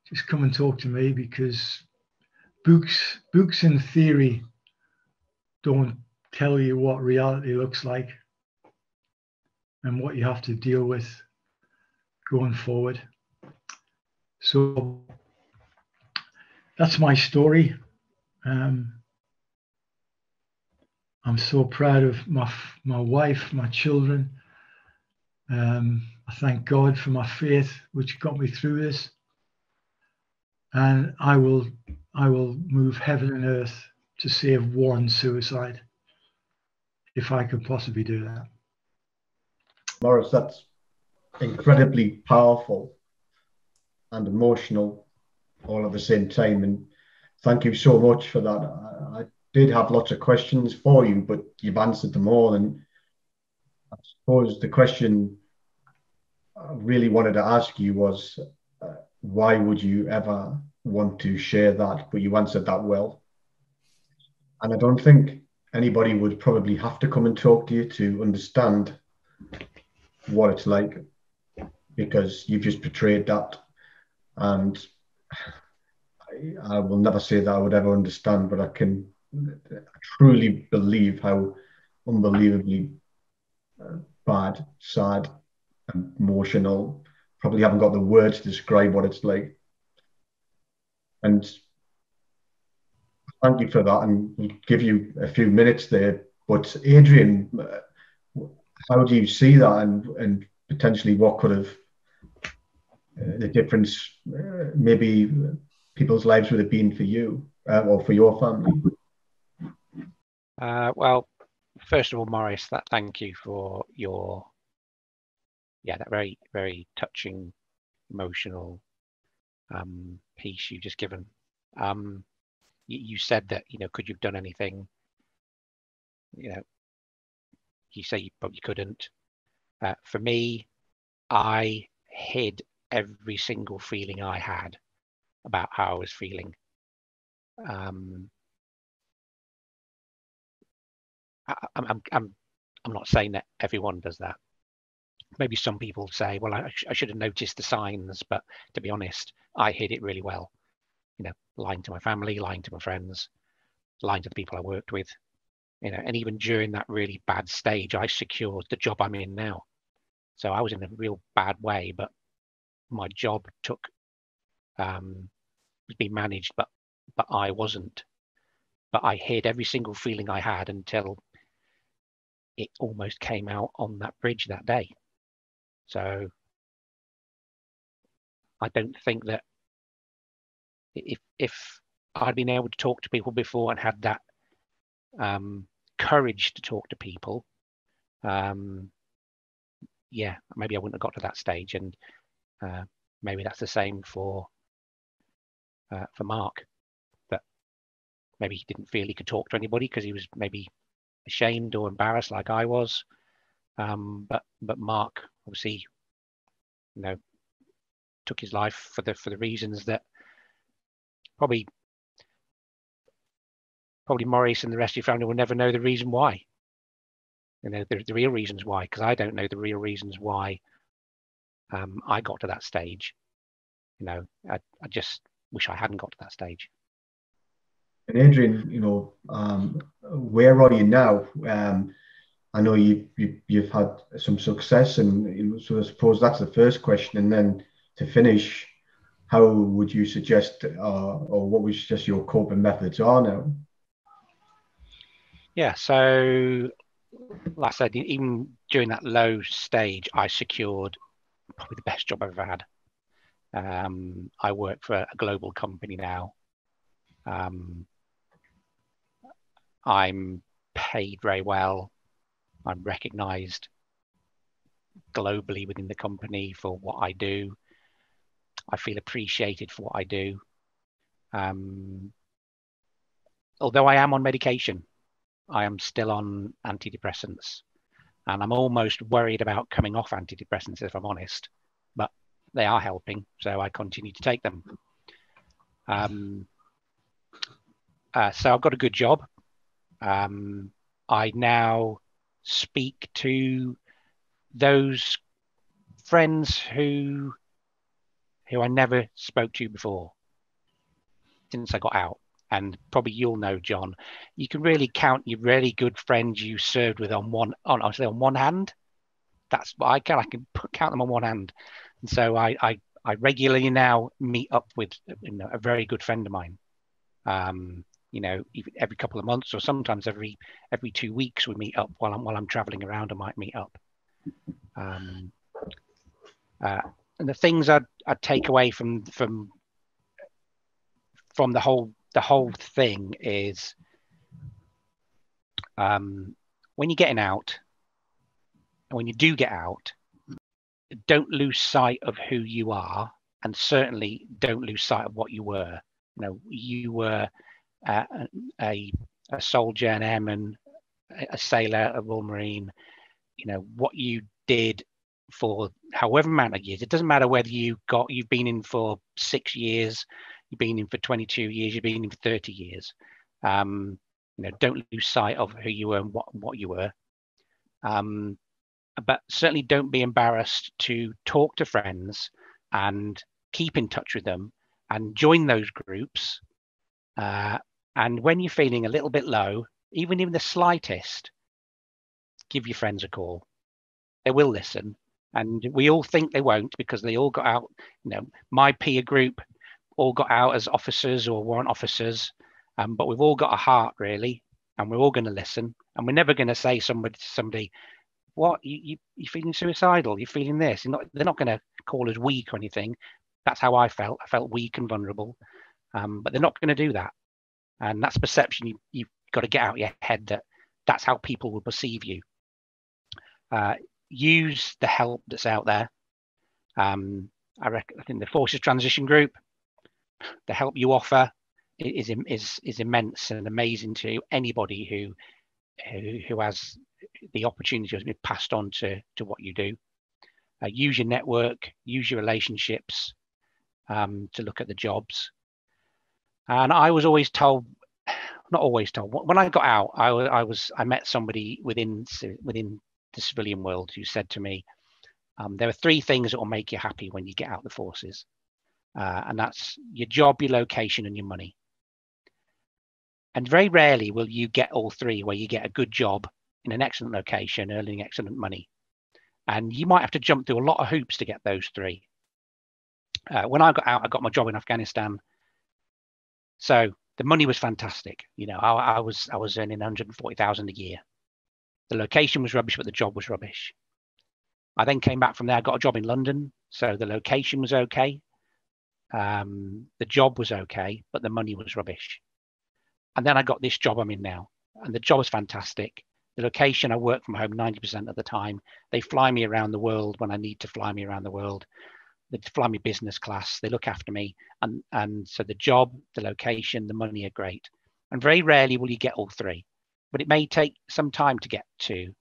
just come and talk to me because books, books in theory don't tell you what reality looks like and what you have to deal with going forward. So that's my story. Um, I'm so proud of my my wife, my children. Um, I thank God for my faith, which got me through this. And I will I will move heaven and earth to save one suicide if I could possibly do that. Maurice, that's incredibly powerful and emotional all at the same time. And thank you so much for that. I did have lots of questions for you, but you've answered them all. And I suppose the question I really wanted to ask you was uh, why would you ever want to share that, but you answered that well. And I don't think anybody would probably have to come and talk to you to understand what it's like because you've just portrayed that. And I, I will never say that I would ever understand, but I can truly believe how unbelievably uh, bad, sad, emotional. Probably haven't got the words to describe what it's like. And thank you for that, and we'll give you a few minutes there. But Adrian, uh, how do you see that, and and potentially what could have uh, the difference, uh, maybe people's lives would have been for you uh, or for your family? Uh, well, first of all, Morris, that thank you for your yeah that very very touching, emotional um, piece you just given. Um, you, you said that you know could you've done anything? You know, you say you probably couldn't. Uh, for me, I hid every single feeling I had about how I was feeling. Um, I, I'm, I'm, I'm not saying that everyone does that. Maybe some people say, well, I, sh- I should have noticed the signs, but to be honest, I hid it really well. You know, lying to my family, lying to my friends, lying to the people I worked with. You know, and even during that really bad stage, I secured the job I'm in now. So I was in a real bad way, but my job took um, was being managed, but but I wasn't. But I hid every single feeling I had until it almost came out on that bridge that day. So I don't think that if if I'd been able to talk to people before and had that um, courage to talk to people, um, yeah, maybe I wouldn't have got to that stage. And uh, maybe that's the same for uh, for Mark. That maybe he didn't feel he could talk to anybody because he was maybe ashamed or embarrassed, like I was. Um, but but Mark obviously, you know, took his life for the for the reasons that probably probably Maurice and the rest of your family will never know the reason why. You know, the, the real reasons why, because I don't know the real reasons why um, I got to that stage. You know, I, I just wish I hadn't got to that stage. And Adrian, you know, um, where are you now? Um, I know you, you have had some success, and so I suppose that's the first question. And then to finish, how would you suggest, uh, or what would suggest your coping methods are now? Yeah, so like I said, even during that low stage, I secured probably the best job I've ever had. Um, I work for a global company now. Um, I'm paid very well. I'm recognized globally within the company for what I do. I feel appreciated for what I do. Um, although I am on medication, I am still on antidepressants. And I'm almost worried about coming off antidepressants, if I'm honest, but they are helping. So I continue to take them. Um, uh, so I've got a good job. Um, I now speak to those friends who who I never spoke to before since I got out and probably you'll know, John, you can really count your really good friends you served with on one on I on one hand. That's what I can I can put, count them on one hand, and so I I, I regularly now meet up with you know, a very good friend of mine. Um, you know, every couple of months or sometimes every every two weeks we meet up while I'm while I'm traveling around. I might meet up. Um, uh, and the things I'd, I'd take away from from from the whole the whole thing is um, when you're getting out, and when you do get out, don't lose sight of who you are, and certainly don't lose sight of what you were. You know, you were uh, a, a soldier, an airman, a sailor, a Royal Marine. You know what you did for however amount of years. It doesn't matter whether you got you've been in for six years, you've been in for 22 years, you've been in for 30 years. Um, you know, don't lose sight of who you were and what, what you were. Um, but certainly don't be embarrassed to talk to friends and keep in touch with them and join those groups. Uh, and when you're feeling a little bit low, even in the slightest, give your friends a call. They will listen. And we all think they won't because they all got out, you know, my peer group all got out as officers or warrant officers. Um, but we've all got a heart really, and we're all going to listen. And we're never going to say somebody to somebody, what you, you you feeling suicidal? You're feeling this? You're not, they're not going to call us weak or anything. That's how I felt. I felt weak and vulnerable. Um, but they're not going to do that. And that's perception you, you've got to get out of your head that that's how people will perceive you. Uh, use the help that's out there. Um, I, reckon, I think the Forces Transition Group, the help you offer is, is, is immense and amazing to anybody who, who, who has the opportunity has been passed on to, to what you do. Uh, use your network, use your relationships um, to look at the jobs. And I was always told, not always told. When I got out, I, I was I met somebody within within the civilian world who said to me, um, "There are three things that will make you happy when you get out of the forces, uh, and that's your job, your location, and your money." And very rarely will you get all three, where you get a good job in an excellent location, earning excellent money, and you might have to jump through a lot of hoops to get those three. Uh, when I got out, I got my job in Afghanistan so the money was fantastic. You know, I, I was I was earning 140,000 a year. The location was rubbish, but the job was rubbish. I then came back from there. I got a job in London, so the location was okay. Um, the job was okay, but the money was rubbish. And then I got this job I'm in now, and the job is fantastic. The location, I work from home 90% of the time. They fly me around the world when I need to fly me around the world they fly me business class. They look after me, and and so the job, the location, the money are great. And very rarely will you get all three, but it may take some time to get to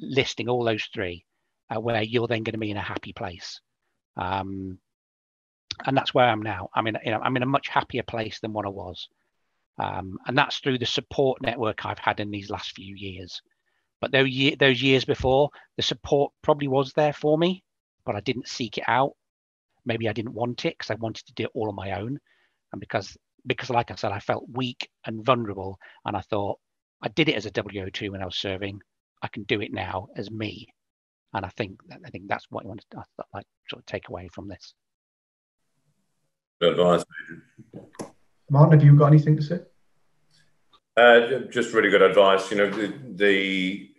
listing all those three, uh, where you're then going to be in a happy place. Um, and that's where I'm now. I mean, you know, I'm in a much happier place than what I was, um, and that's through the support network I've had in these last few years. But those, those years before, the support probably was there for me, but I didn't seek it out. Maybe I didn't want it because I wanted to do it all on my own. And because, because like I said, I felt weak and vulnerable. And I thought, I did it as a WO2 when I was serving. I can do it now as me. And I think I think that's what I wanted to I like sort of take away from this. Good advice. Martin, have you got anything to say? Uh, just really good advice. You know, the, the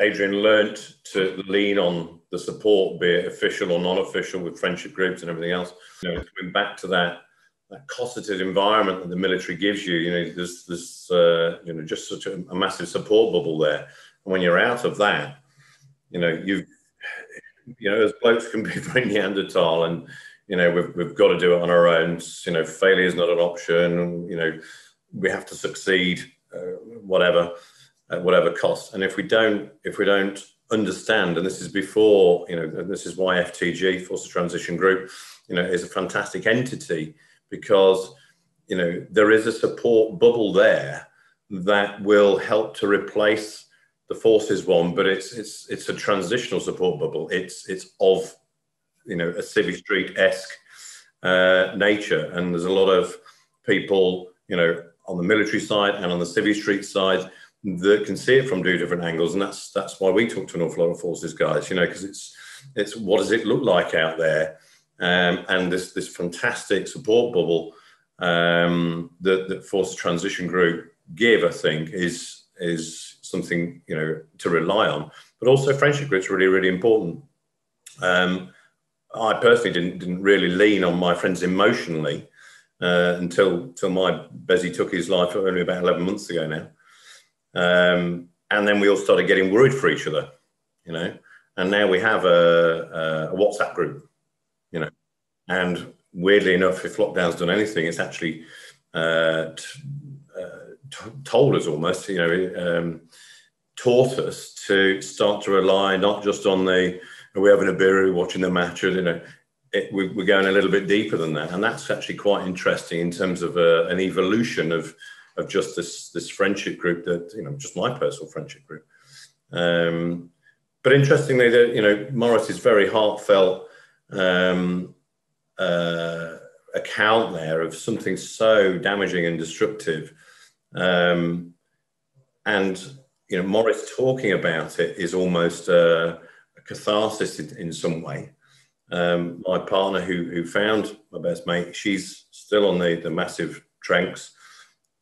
Adrian learnt to lean on the support, be it official or non-official, with friendship groups and everything else. You know, coming back to that that cosseted environment that the military gives you. You know, there's there's uh, you know just such a, a, massive support bubble there. And when you're out of that, you know you you know as blokes can be very Neanderthal, and you know we've we've got to do it on our own. You know, failure is not an option. You know, we have to succeed, uh, whatever at whatever cost. And if we don't, if we don't understand, and this is before, you know, this is why FTG, Forces Transition Group, you know, is a fantastic entity because, you know, there is a support bubble there that will help to replace the forces one, but it's it's it's a transitional support bubble. It's it's of you know a Civvy Street esque uh, nature, and there's a lot of people you know on the military side and on the Civvy Street side that can see it from two different angles, and that's that's why we talk to an awful lot of forces guys, you know, because it's it's what does it look like out there, um, and this this fantastic support bubble um, that that Forces Transition Group give, I think, is is something you know to rely on, but also friendship groups really really important. Um, I personally didn't didn't really lean on my friends emotionally uh, until until my Bezzy took his life only about eleven months ago now. Um, and then we all started getting worried for each other, you know. And now we have a, a WhatsApp group, you know. And weirdly enough, if lockdown's done anything, it's actually uh, t- uh, t- told us almost, you know, um, taught us to start to rely not just on the are we having a beer, we watching the match, you know, it, we, are going a little bit deeper than that, and that's actually quite interesting in terms of uh, an evolution of of just this this friendship group that you know just my personal friendship group. Um, but interestingly, that you know Morris is very heartfelt um, uh, account there of something so damaging and destructive, um, and you know Morris talking about it is almost a, a catharsis in, in, some way. Um, my partner, who who found my best mate, she's still on the the massive tranks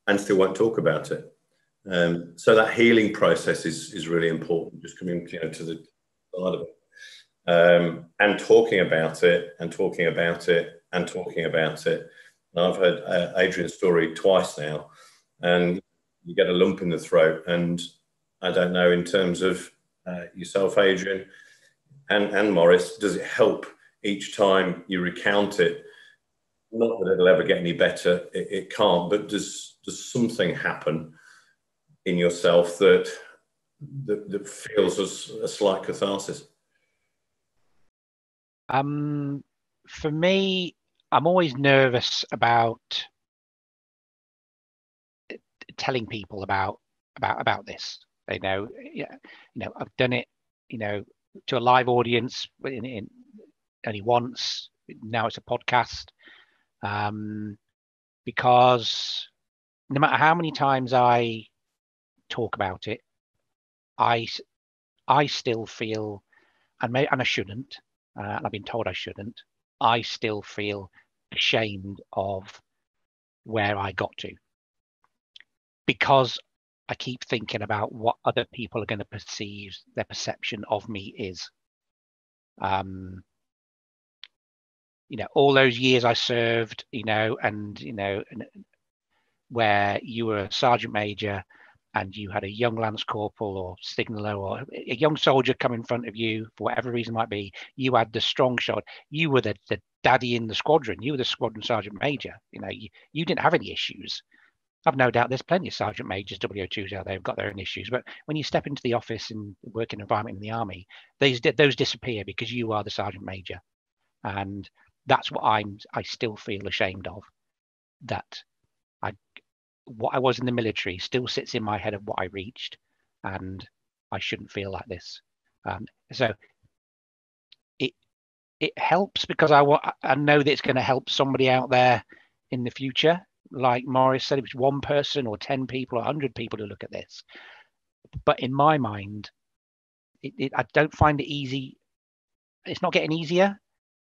and still won't talk about it. Um, so that healing process is is really important. Just coming you know, to the side of it, um, and talking about it, and talking about it, and talking about it. And I've heard uh, Adrian's story twice now, and you get a lump in the throat. And I don't know in terms of uh, yourself, Adrian, and and Morris, does it help each time you recount it? Not that it'll ever get any better. It, it can't. But does does something happen? in yourself that that, that feels as a slight catharsis? Um, for me, I'm always nervous about telling people about about about this. You know, yeah, you know, I've done it, you know, to a live audience in, in only once. Now it's a podcast, um, because no matter how many times I talk about it, I I still feel, and may, and I shouldn't, uh, and I've been told I shouldn't. I still feel ashamed of where I got to because I keep thinking about what other people are going to perceive their perception of me is. Um, you know, all those years I served, you know, and you know, where you were a sergeant major and you had a young lance corporal or signaller or a young soldier come in front of you for whatever reason might be, you had the strong shot. You were the, the daddy in the squadron. You were the squadron sergeant major. You know, you, you didn't have any issues. I've no doubt there's plenty of sergeant majors, WO2s out there who've got their own issues. But when you step into the office and working environment in the army, these those disappear because you are the sergeant major, and that's what I'm. I still feel ashamed of. That what I was in the military still sits in my head of what I reached, and I shouldn't feel like this. Um, so it it helps because I want I know that it's going to help somebody out there in the future. Like Morris said, if it's one person or ten people or hundred people to look at this, but in my mind, it, it, I don't find it easy. It's not getting easier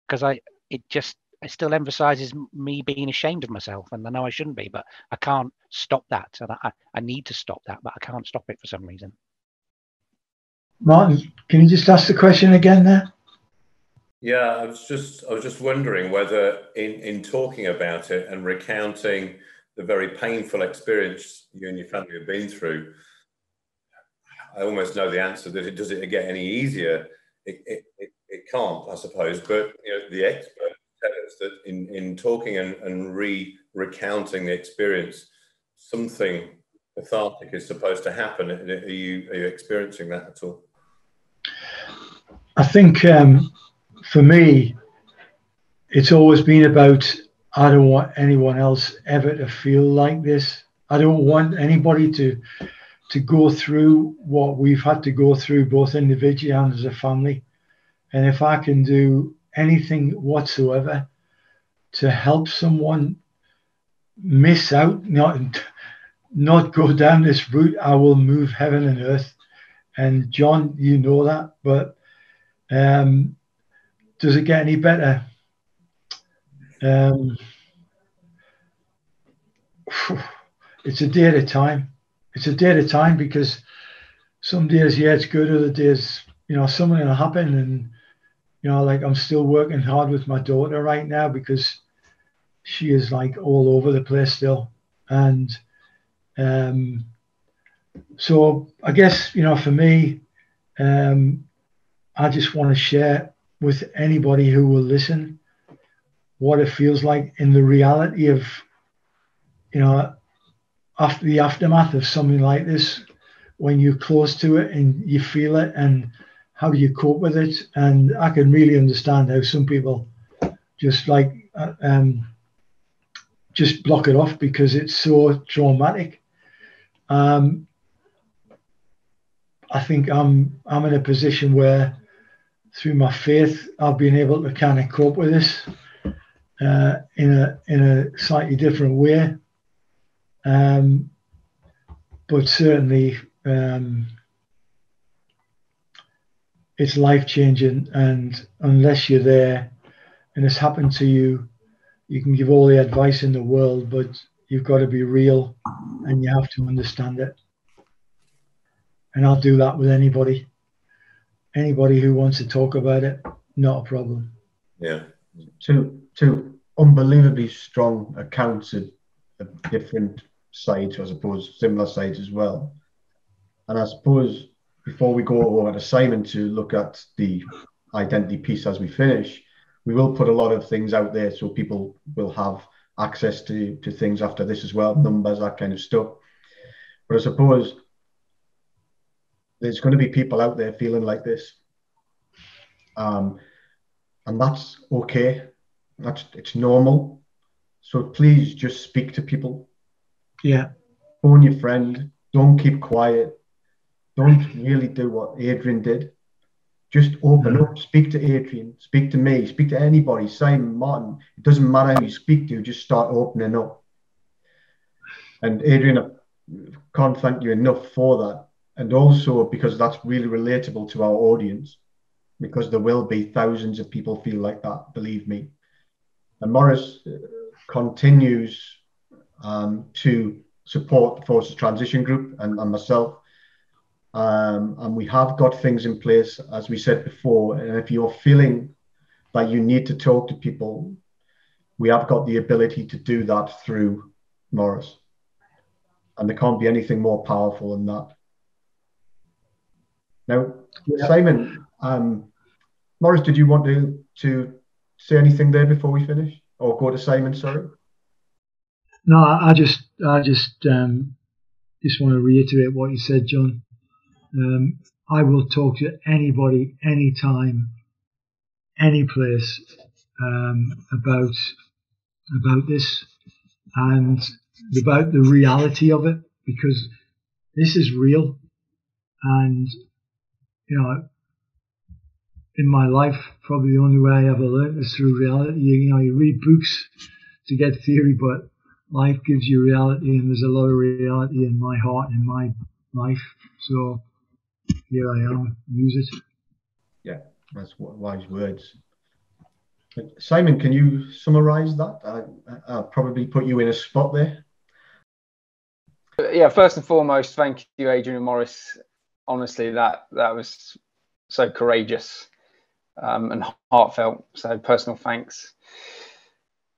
because I it just it still emphasizes me being ashamed of myself and i know i shouldn't be but i can't stop that. And I, I need to stop that but i can't stop it for some reason. Martin can you just ask the question again there? Yeah i was just i was just wondering whether in in talking about it and recounting the very painful experience you and your family have been through i almost know the answer that it does it get any easier? It, it, it, it can't i suppose but you know the expert that in, in talking and, and re recounting the experience, something cathartic is supposed to happen. Are you, are you experiencing that at all? I think um, for me, it's always been about I don't want anyone else ever to feel like this. I don't want anybody to to go through what we've had to go through, both individually and as a family. And if I can do anything whatsoever to help someone miss out, not not go down this route, I will move heaven and earth. And John, you know that, but um, does it get any better? Um, it's a day at a time. It's a day at a time because some days, yeah, it's good. Other days, you know, something will happen, and you know, like I'm still working hard with my daughter right now because she is like all over the place still. And um, so I guess, you know, for me, um, I just want to share with anybody who will listen what it feels like in the reality of, you know, after the aftermath of something like this, when you're close to it and you feel it and how you cope with it. And I can really understand how some people just like uh, um, just block it off because it's so traumatic. Um, I think I'm I'm in a position where through my faith I've been able to kind of cope with this uh, in a in a slightly different way. Um, but certainly um, it's life changing, and unless you're there and it's happened to you, you can give all the advice in the world, but you've got to be real and you have to understand it. And I'll do that with anybody. Anybody who wants to talk about it, not a problem. Yeah. Two, two unbelievably strong accounts of, of different sides, I suppose, similar sides as well. And I suppose before we go over to Simon to look at the identity piece as we finish, we will put a lot of things out there so people will have access to, to things after this as well, numbers, that kind of stuff. But I suppose there's going to be people out there feeling like this. Um, and that's okay. That's it's normal. So please just speak to people. Yeah. Phone your friend. Don't keep quiet. Don't really do what Adrian did. Just open up, speak to Adrian, speak to me, speak to anybody, Simon, Martin. It doesn't matter who you speak to, just start opening up. And Adrian, I can't thank you enough for that. And also because that's really relatable to our audience, because there will be thousands of people feel like that, believe me. And Morris uh, continues um, to support the Forces Transition Group and, and myself um, and we have got things in place, as we said before. And if you're feeling that you need to talk to people, we have got the ability to do that through Morris. And there can't be anything more powerful than that. Now, yeah. Simon, um, Morris, did you want to, to say anything there before we finish? Or go to Simon, sorry? No, I just I just um, just want to reiterate what you said, John. Um, I will talk to anybody, anytime, any place um, about about this and about the reality of it because this is real. And you know in my life probably the only way I ever learned is through reality. You, know you read books to get theory but life gives you reality and there's a lot of reality in my heart in my life. So here I am, use it. Yeah, that's wise words. Simon, can you summarize that? I, I'll probably put you in a spot there. Yeah, first and foremost, thank you, Adrian and Morris. Honestly, that that was so courageous um, and heartfelt. So personal thanks.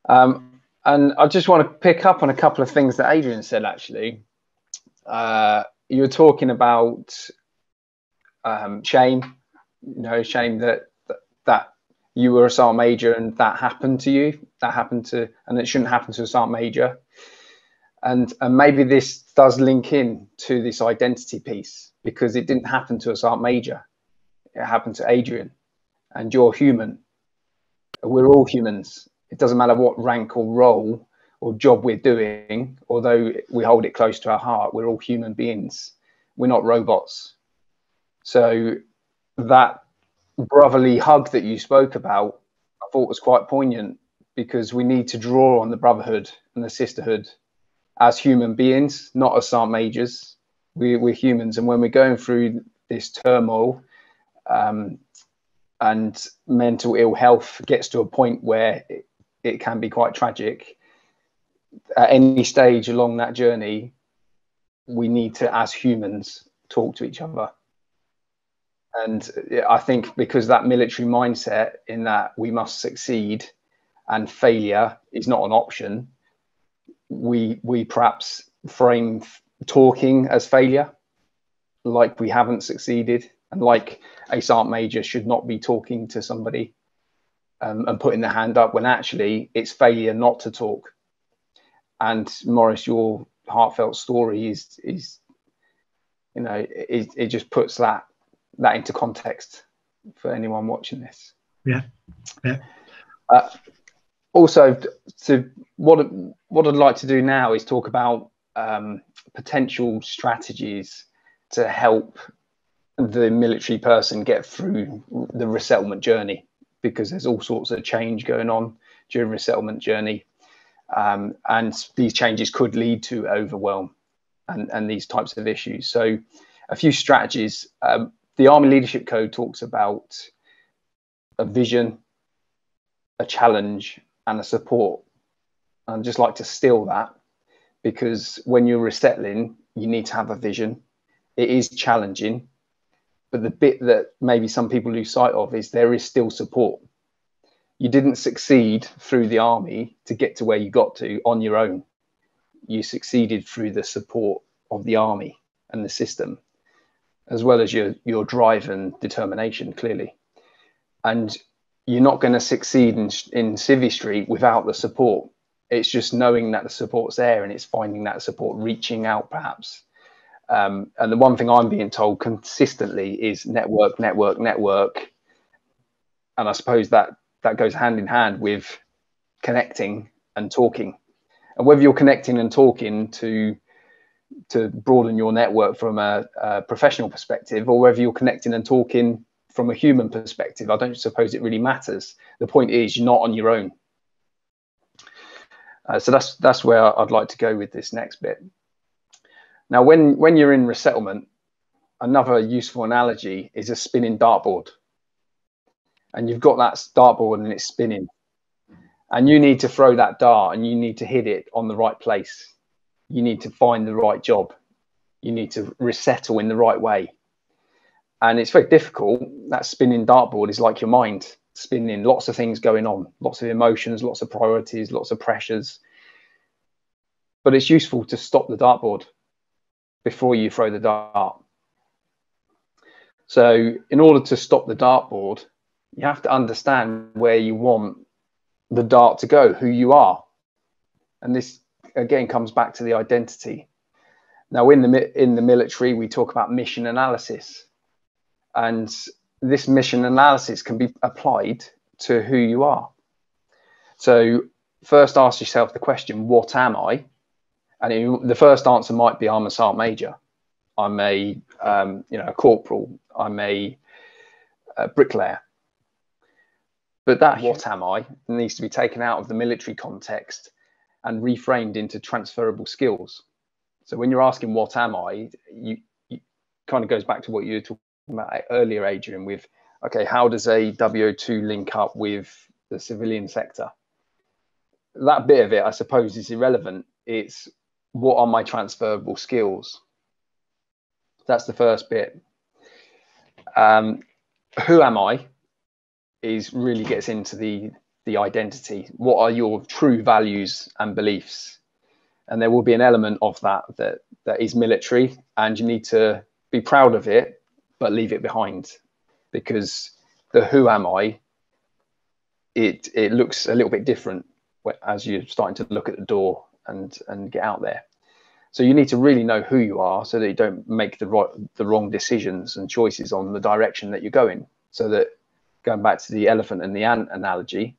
Um, and I just want to pick up on a couple of things that Adrian said. Actually, uh, you were talking about um, shame, you know, shame that, that, that you were a sergeant major and that happened to you. That happened to, and it shouldn't happen to a sergeant major. And and maybe this does link in to this identity piece because it didn't happen to a sergeant major. It happened to Adrian, and you're human. We're all humans. It doesn't matter what rank or role or job we're doing, although we hold it close to our heart, we're all human beings. We're not robots. So that brotherly hug that you spoke about, I thought was quite poignant because we need to draw on the brotherhood and the sisterhood as human beings, not as sergeant majors. We, we're humans, and when we're going through this turmoil um, and mental ill health gets to a point where it, it can be quite tragic. At any stage along that journey, we need to, as humans, talk to each other and I think because that military mindset in that we must succeed and failure is not an option, we we perhaps frame talking as failure, like we haven't succeeded, and like a sergeant major should not be talking to somebody um, and putting their hand up when actually it's failure not to talk. And Morris, your heartfelt story is is you know it, it just puts that that into context for anyone watching this. Yeah, yeah. Uh, also, to what what I'd like to do now is talk about um, potential strategies to help the military person get through the resettlement journey because there's all sorts of change going on during resettlement journey um, and these changes could lead to overwhelm and, and these types of issues so a few strategies um, the army leadership code talks about a vision a challenge and a support i'd just like to steal that because when you're resettling you need to have a vision it is challenging but the bit that maybe some people lose sight of is there is still support. You didn't succeed through the army to get to where you got to on your own. You succeeded through the support of the army and the system, as well as your, your drive and determination, clearly. And you're not going to succeed in, in Civvy Street without the support. It's just knowing that the support's there and it's finding that support, reaching out perhaps um, and the one thing I'm being told consistently is network, network, network. And I suppose that that goes hand in hand with connecting and talking. And whether you're connecting and talking to to broaden your network from a, a professional perspective, or whether you're connecting and talking from a human perspective, I don't suppose it really matters. The point is, you're not on your own. Uh, so that's that's where I'd like to go with this next bit. Now, when, when you're in resettlement, another useful analogy is a spinning dartboard. And you've got that dartboard and it's spinning. And you need to throw that dart and you need to hit it on the right place. You need to find the right job. You need to resettle in the right way. And it's very difficult. That spinning dartboard is like your mind spinning, lots of things going on, lots of emotions, lots of priorities, lots of pressures. But it's useful to stop the dartboard before you throw the dart. So, in order to stop the dartboard, you have to understand where you want the dart to go, who you are. And this again comes back to the identity. Now, in the in the military, we talk about mission analysis, and this mission analysis can be applied to who you are. So, first ask yourself the question, "What am I?" And it, the first answer might be I'm a sergeant major, I'm a um, you know a corporal, I'm a, a bricklayer. But that what am I needs to be taken out of the military context and reframed into transferable skills. So when you're asking what am I, you, you kind of goes back to what you were talking about earlier, Adrian, with okay, how does a WO2 link up with the civilian sector? That bit of it, I suppose, is irrelevant. It's what are my transferable skills? That's the first bit. Um, who am I? Is really gets into the the identity. What are your true values and beliefs? And there will be an element of that that that is military, and you need to be proud of it, but leave it behind, because the who am I? It it looks a little bit different as you're starting to look at the door and and get out there. So you need to really know who you are so that you don't make the right the wrong decisions and choices on the direction that you're going. So that going back to the elephant and the ant analogy,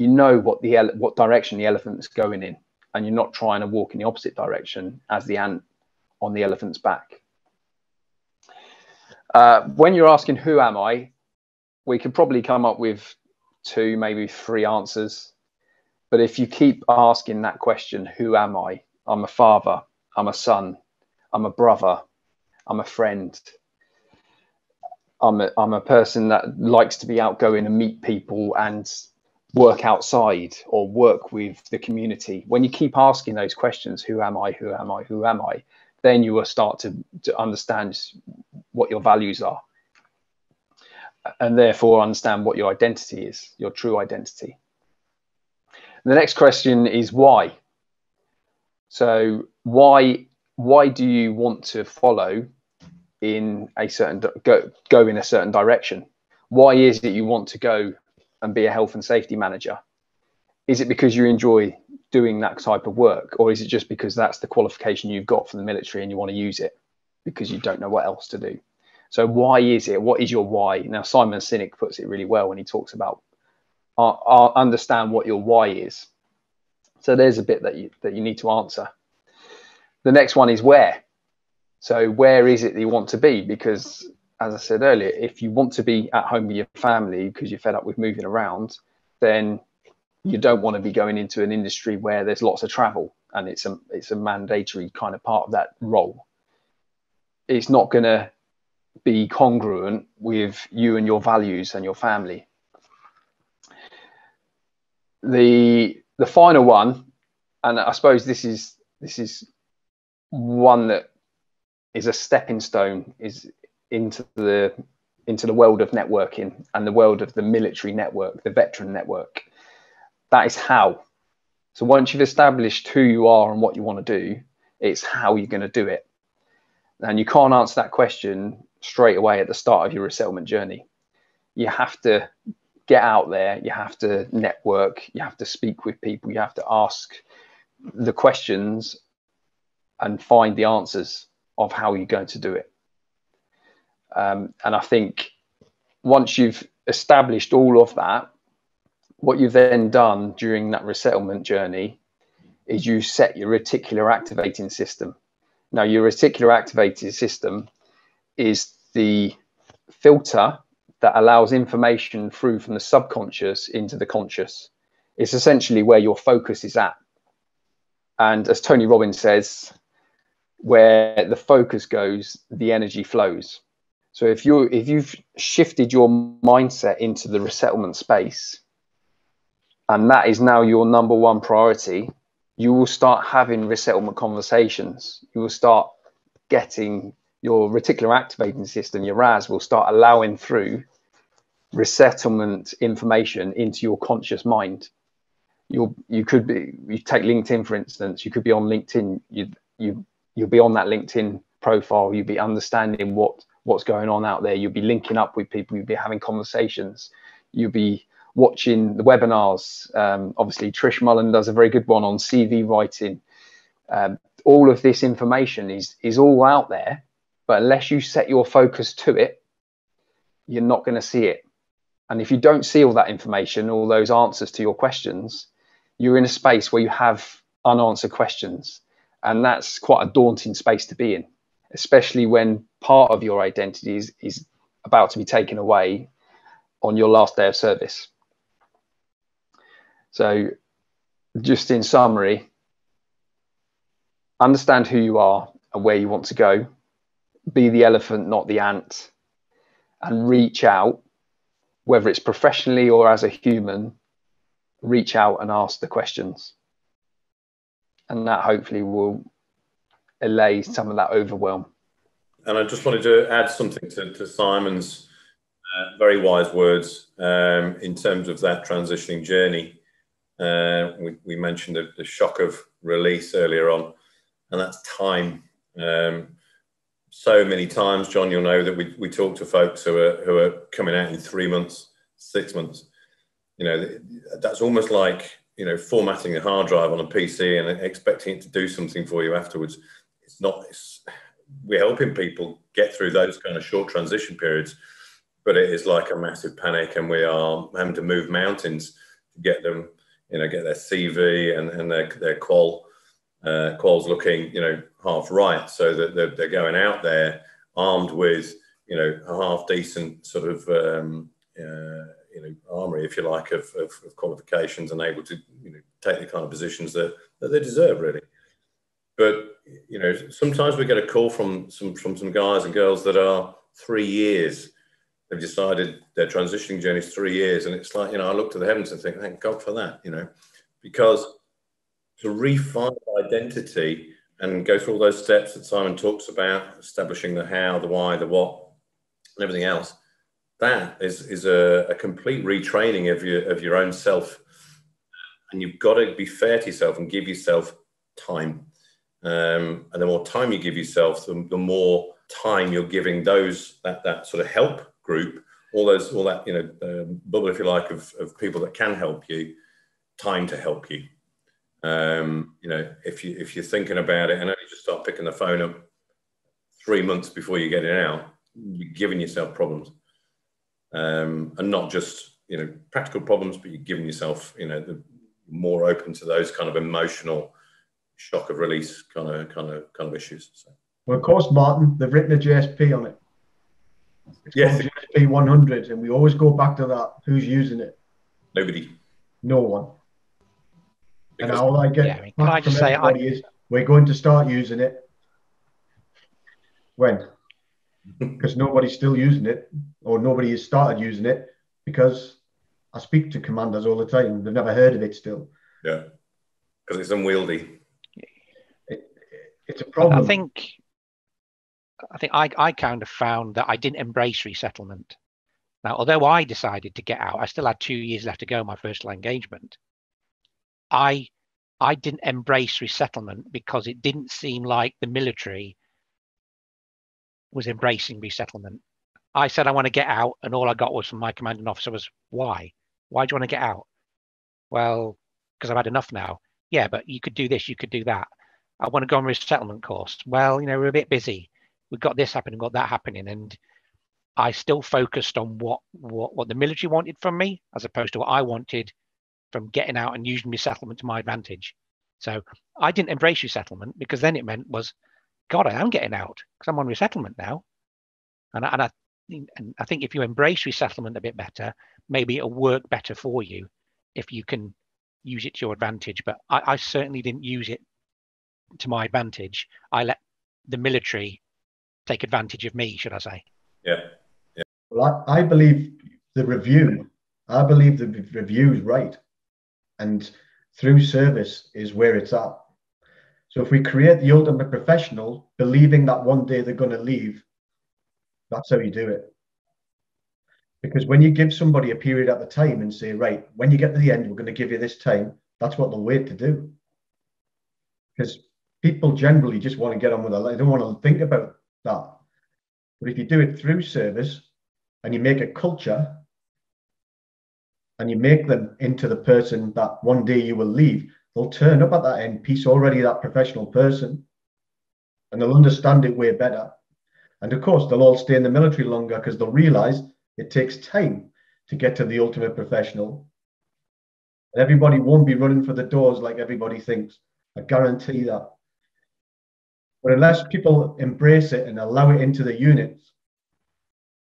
you know what the what direction the elephant's going in, and you're not trying to walk in the opposite direction as the ant on the elephant's back. Uh, when you're asking who am I, we could probably come up with two, maybe three answers but if you keep asking that question, who am I? I'm a father. I'm a son. I'm a brother. I'm a friend. I'm a, I'm a person that likes to be outgoing and meet people and work outside or work with the community. When you keep asking those questions, who am I? Who am I? Who am I? Then you will start to, to understand what your values are and therefore understand what your identity is, your true identity. The next question is why. So why why do you want to follow in a certain go go in a certain direction? Why is it you want to go and be a health and safety manager? Is it because you enjoy doing that type of work, or is it just because that's the qualification you've got from the military and you want to use it because you don't know what else to do? So why is it? What is your why? Now Simon Sinek puts it really well when he talks about understand what your why is. So there's a bit that you that you need to answer. The next one is where. So where is it that you want to be? Because as I said earlier, if you want to be at home with your family because you're fed up with moving around, then you don't want to be going into an industry where there's lots of travel and it's a it's a mandatory kind of part of that role. It's not going to be congruent with you and your values and your family. The the final one, and I suppose this is this is one that is a stepping stone is into the into the world of networking and the world of the military network, the veteran network. That is how. So once you've established who you are and what you want to do, it's how you're going to do it. And you can't answer that question straight away at the start of your resettlement journey. You have to get out there, you have to network, you have to speak with people, you have to ask the questions and find the answers of how you're going to do it. Um, and I think once you've established all of that, what you've then done during that resettlement journey is you set your reticular activating system. Now, your reticular activating system is the filter that allows information through from the subconscious into the conscious. It's essentially where your focus is at. And as Tony Robbins says, where the focus goes, the energy flows. So if you if you've shifted your mindset into the resettlement space, and that is now your number one priority, you will start having resettlement conversations. You will start getting your reticular activating system, your RAS, will start allowing through resettlement information into your conscious mind. You'll you could be you take LinkedIn for instance. You could be on LinkedIn. You you you'll be on that LinkedIn profile. You'll be understanding what what's going on out there. You'll be linking up with people. You'll be having conversations. You'll be watching the webinars. Um, obviously, Trish Mullen does a very good one on CV writing. Um, all of this information is is all out there, but unless you set your focus to it, you're not going to see it. And if you don't see all that information, all those answers to your questions, you're in a space where you have unanswered questions. And that's quite a daunting space to be in, especially when part of your identity is, is about to be taken away on your last day of service. So, just in summary, understand who you are and where you want to go, be the elephant, not the ant, and reach out whether it's professionally or as a human, reach out and ask the questions. And that hopefully will allay some of that overwhelm. And I just wanted to add something to, to Simon's uh, very wise words um, in terms of that transitioning journey. Uh, we, we, mentioned the, the, shock of release earlier on, and that's time. Um, so many times, John, you'll know that we, we talk to folks who are who are coming out in three months, six months. You know, that's almost like you know formatting a hard drive on a PC and expecting it to do something for you afterwards. It's not. It's, we're helping people get through those kind of short transition periods, but it is like a massive panic, and we are having to move mountains to get them, you know, get their CV and, and their their qual uh, quals looking, you know, half right, so that they're, they're, going out there armed with, you know, a half decent sort of, um, uh, you know, armory, if you like, of, of, of, qualifications and able to, you know, take the kind of positions that, that they deserve, really. But you know, sometimes we get a call from some from some guys and girls that are three years. They've decided their transitioning journey is three years, and it's like you know, I look to the heavens and think, thank God for that, you know, because to refine identity and go through all those steps that Simon talks about, establishing the how, the why, the what, and everything else. That is is a, a complete retraining of your of your own self, and you've got to be fair to yourself and give yourself time. Um, and the more time you give yourself, the, the more time you're giving those that that sort of help group, all those all that you know um, bubble, if you like, of, of people that can help you, time to help you. Um, you know, if you if you're thinking about it and only just start picking the phone up three months before you get it out, you're giving yourself problems, um, and not just you know practical problems, but you're giving yourself you know the more open to those kind of emotional shock of release kind of kind of kind of issues. So. Well, of course, Martin, they've written a JSP on it. It's Yes. JSP 100, and we always go back to that. Who's using it? Nobody. No one. And all I get Yeah, I mean, can I just say, I- is we're going to start using it. When? Because nobody's still using it, or nobody has started using it, because I speak to commanders all the time. They've never heard of it still. yeah, because it's unwieldy. It's a problem. I think I think I, I kind of found that I didn't embrace resettlement. Now, although I decided to get out, I still had two years left to go my first engagement. I I didn't embrace resettlement because it didn't seem like the military was embracing resettlement. I said I want to get out, and all I got was from my commanding officer was why? Why do you want to get out? Well, because I've had enough now. Yeah, but you could do this, you could do that. I want to go on resettlement course. Well, you know, we're a bit busy. We've got this happening, got that happening, and I still focused on what what what the military wanted from me, as opposed to what I wanted from getting out and using resettlement to my advantage. So I didn't embrace resettlement because then it meant was, God, I am getting out because I'm on resettlement now, and I, and I and I think if you embrace resettlement a bit better, maybe it'll work better for you if you can use it to your advantage. But I, I certainly didn't use it to my advantage. I let the military take advantage of me, should I say? Yeah, Well, I, I believe the review, I believe the review is right. And through service is where it's at. So if we create the ultimate professional, believing that one day they're going to leave, that's how you do it. Because when you give somebody a period at the time and say, right, when you get to the end, we're going to give you this time, that's what they'll wait to do. Because people generally just want to get on with their life. They don't want to think about that. But if you do it through service and you make a culture and you make them into the person that one day you will leave, they'll turn up at that end piece already that professional person and they'll understand it way better. And of course, they'll all stay in the military longer because they'll realize it takes time to get to the ultimate professional. And everybody won't be running for the doors like everybody thinks. I guarantee that. But unless people embrace it and allow it into the units,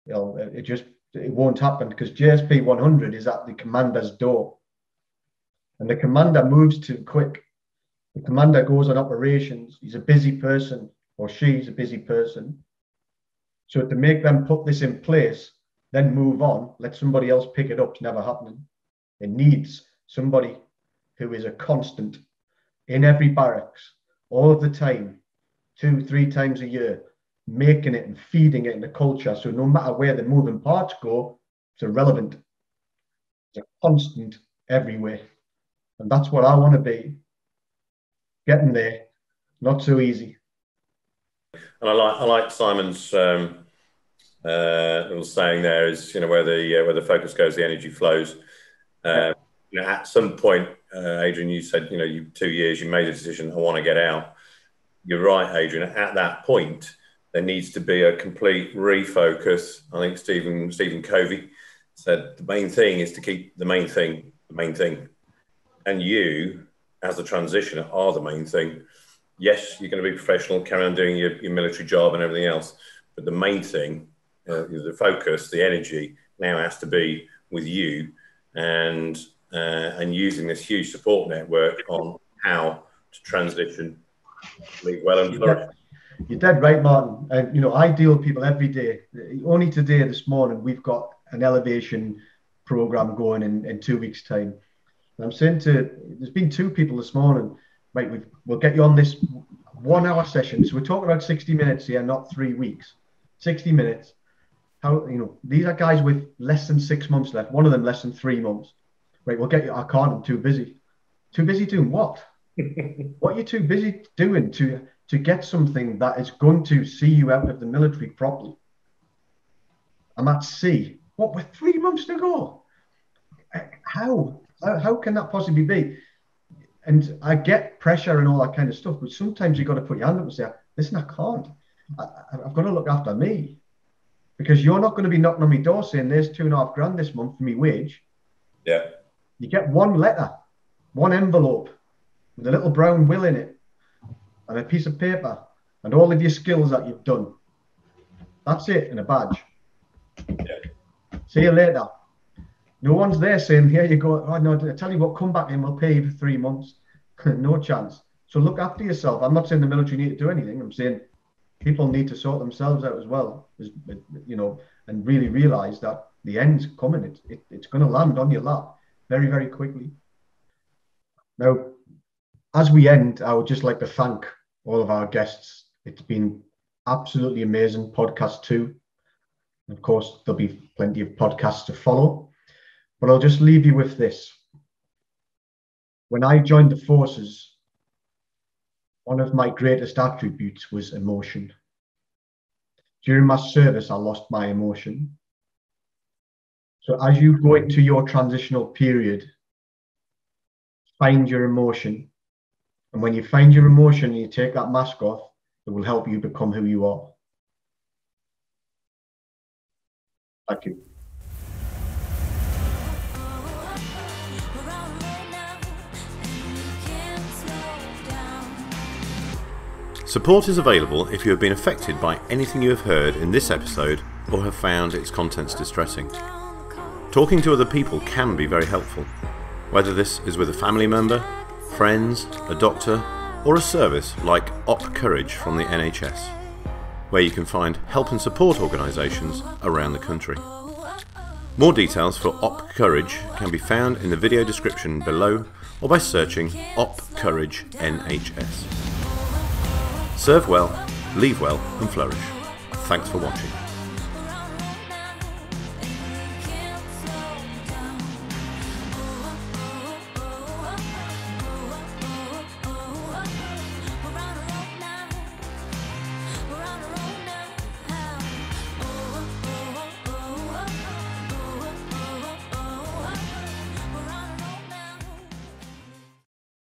you know, it just it won't happen because JSP 100 is at the commander's door, and the commander moves too quick. The commander goes on operations. He's a busy person, or she's a busy person. So to make them put this in place, then move on, let somebody else pick it up, is never happening. It needs somebody who is a constant in every barracks all of the time, two, three times a year, making it and feeding it in the culture. So no matter where the moving parts go, it's irrelevant. It's a constant everywhere. And that's what I want to be. Getting there, not so easy. and I like I like Simon's um, uh, little saying there is you know where the uh, where the focus goes, the energy flows. Uh, you know, at some point, uh, Adrian, you said you know you two years, you made a decision. I want to get out. You're right, Adrian. At that point, there needs to be a complete refocus. I think Stephen Stephen Covey said the main thing is to keep the main thing the main thing, and you as a transitioner are the main thing. Yes, you're going to be professional, carry on doing your, your military job and everything else, but the main thing, uh, the focus, the energy now has to be with you and uh, and using this huge support network on how to transition, leave well and flourish. You're dead right, Martin. And you know, I deal with people every day. Only today, this morning, we've got an elevation program going in, in two weeks' time. And I'm saying to there's been two people this morning, right? We've, we'll get you on this one hour session. So we're talking about 60 minutes here, not three weeks. 60 minutes. How you know these are guys with less than six months left, one of them less than three months. Right, we'll get you. I can't, I'm too busy. Too busy doing what? what are you too busy doing to to get something that is going to see you out of the military properly? I'm at sea. What with three months to go? How? How, can that possibly be? And I get pressure and all that kind of stuff, but sometimes you've got to put your hand up and say, listen, I can't. I, I've got to look after me because you're not going to be knocking on my door saying there's two and a half grand this month for me wage. Yeah. You get one letter, one envelope with a little brown will in it and a piece of paper and all of your skills that you've done. That's it in a badge. See you later. No one's there saying, here you go. Oh, no, I tell you what, come back in, we'll pay you for three months. no chance. So look after yourself. I'm not saying the military need to do anything. I'm saying people need to sort themselves out as well, you know, and really realize that the end's coming. It, it, it's going to land on your lap very, very quickly. Now, as we end, I would just like to thank all of our guests. It's been absolutely amazing. Podcast two. Of course, there'll be plenty of podcasts to follow. But I'll just leave you with this. When I joined the forces, one of my greatest attributes was emotion. During my service, I lost my emotion. So as you go into your transitional period, find your emotion. And when you find your emotion and you take that mask off, it will help you become who you are. Thank you. Support is available if you have been affected by anything you have heard in this episode or have found its contents distressing. Talking to other people can be very helpful, whether this is with a family member, friends, a doctor, or a service like Op Courage from the NHS, where you can find help and support organisations around the country. More details for Op Courage can be found in the video description below or by searching Op Courage NHS. Serve well, leave well, and flourish. Thanks for watching.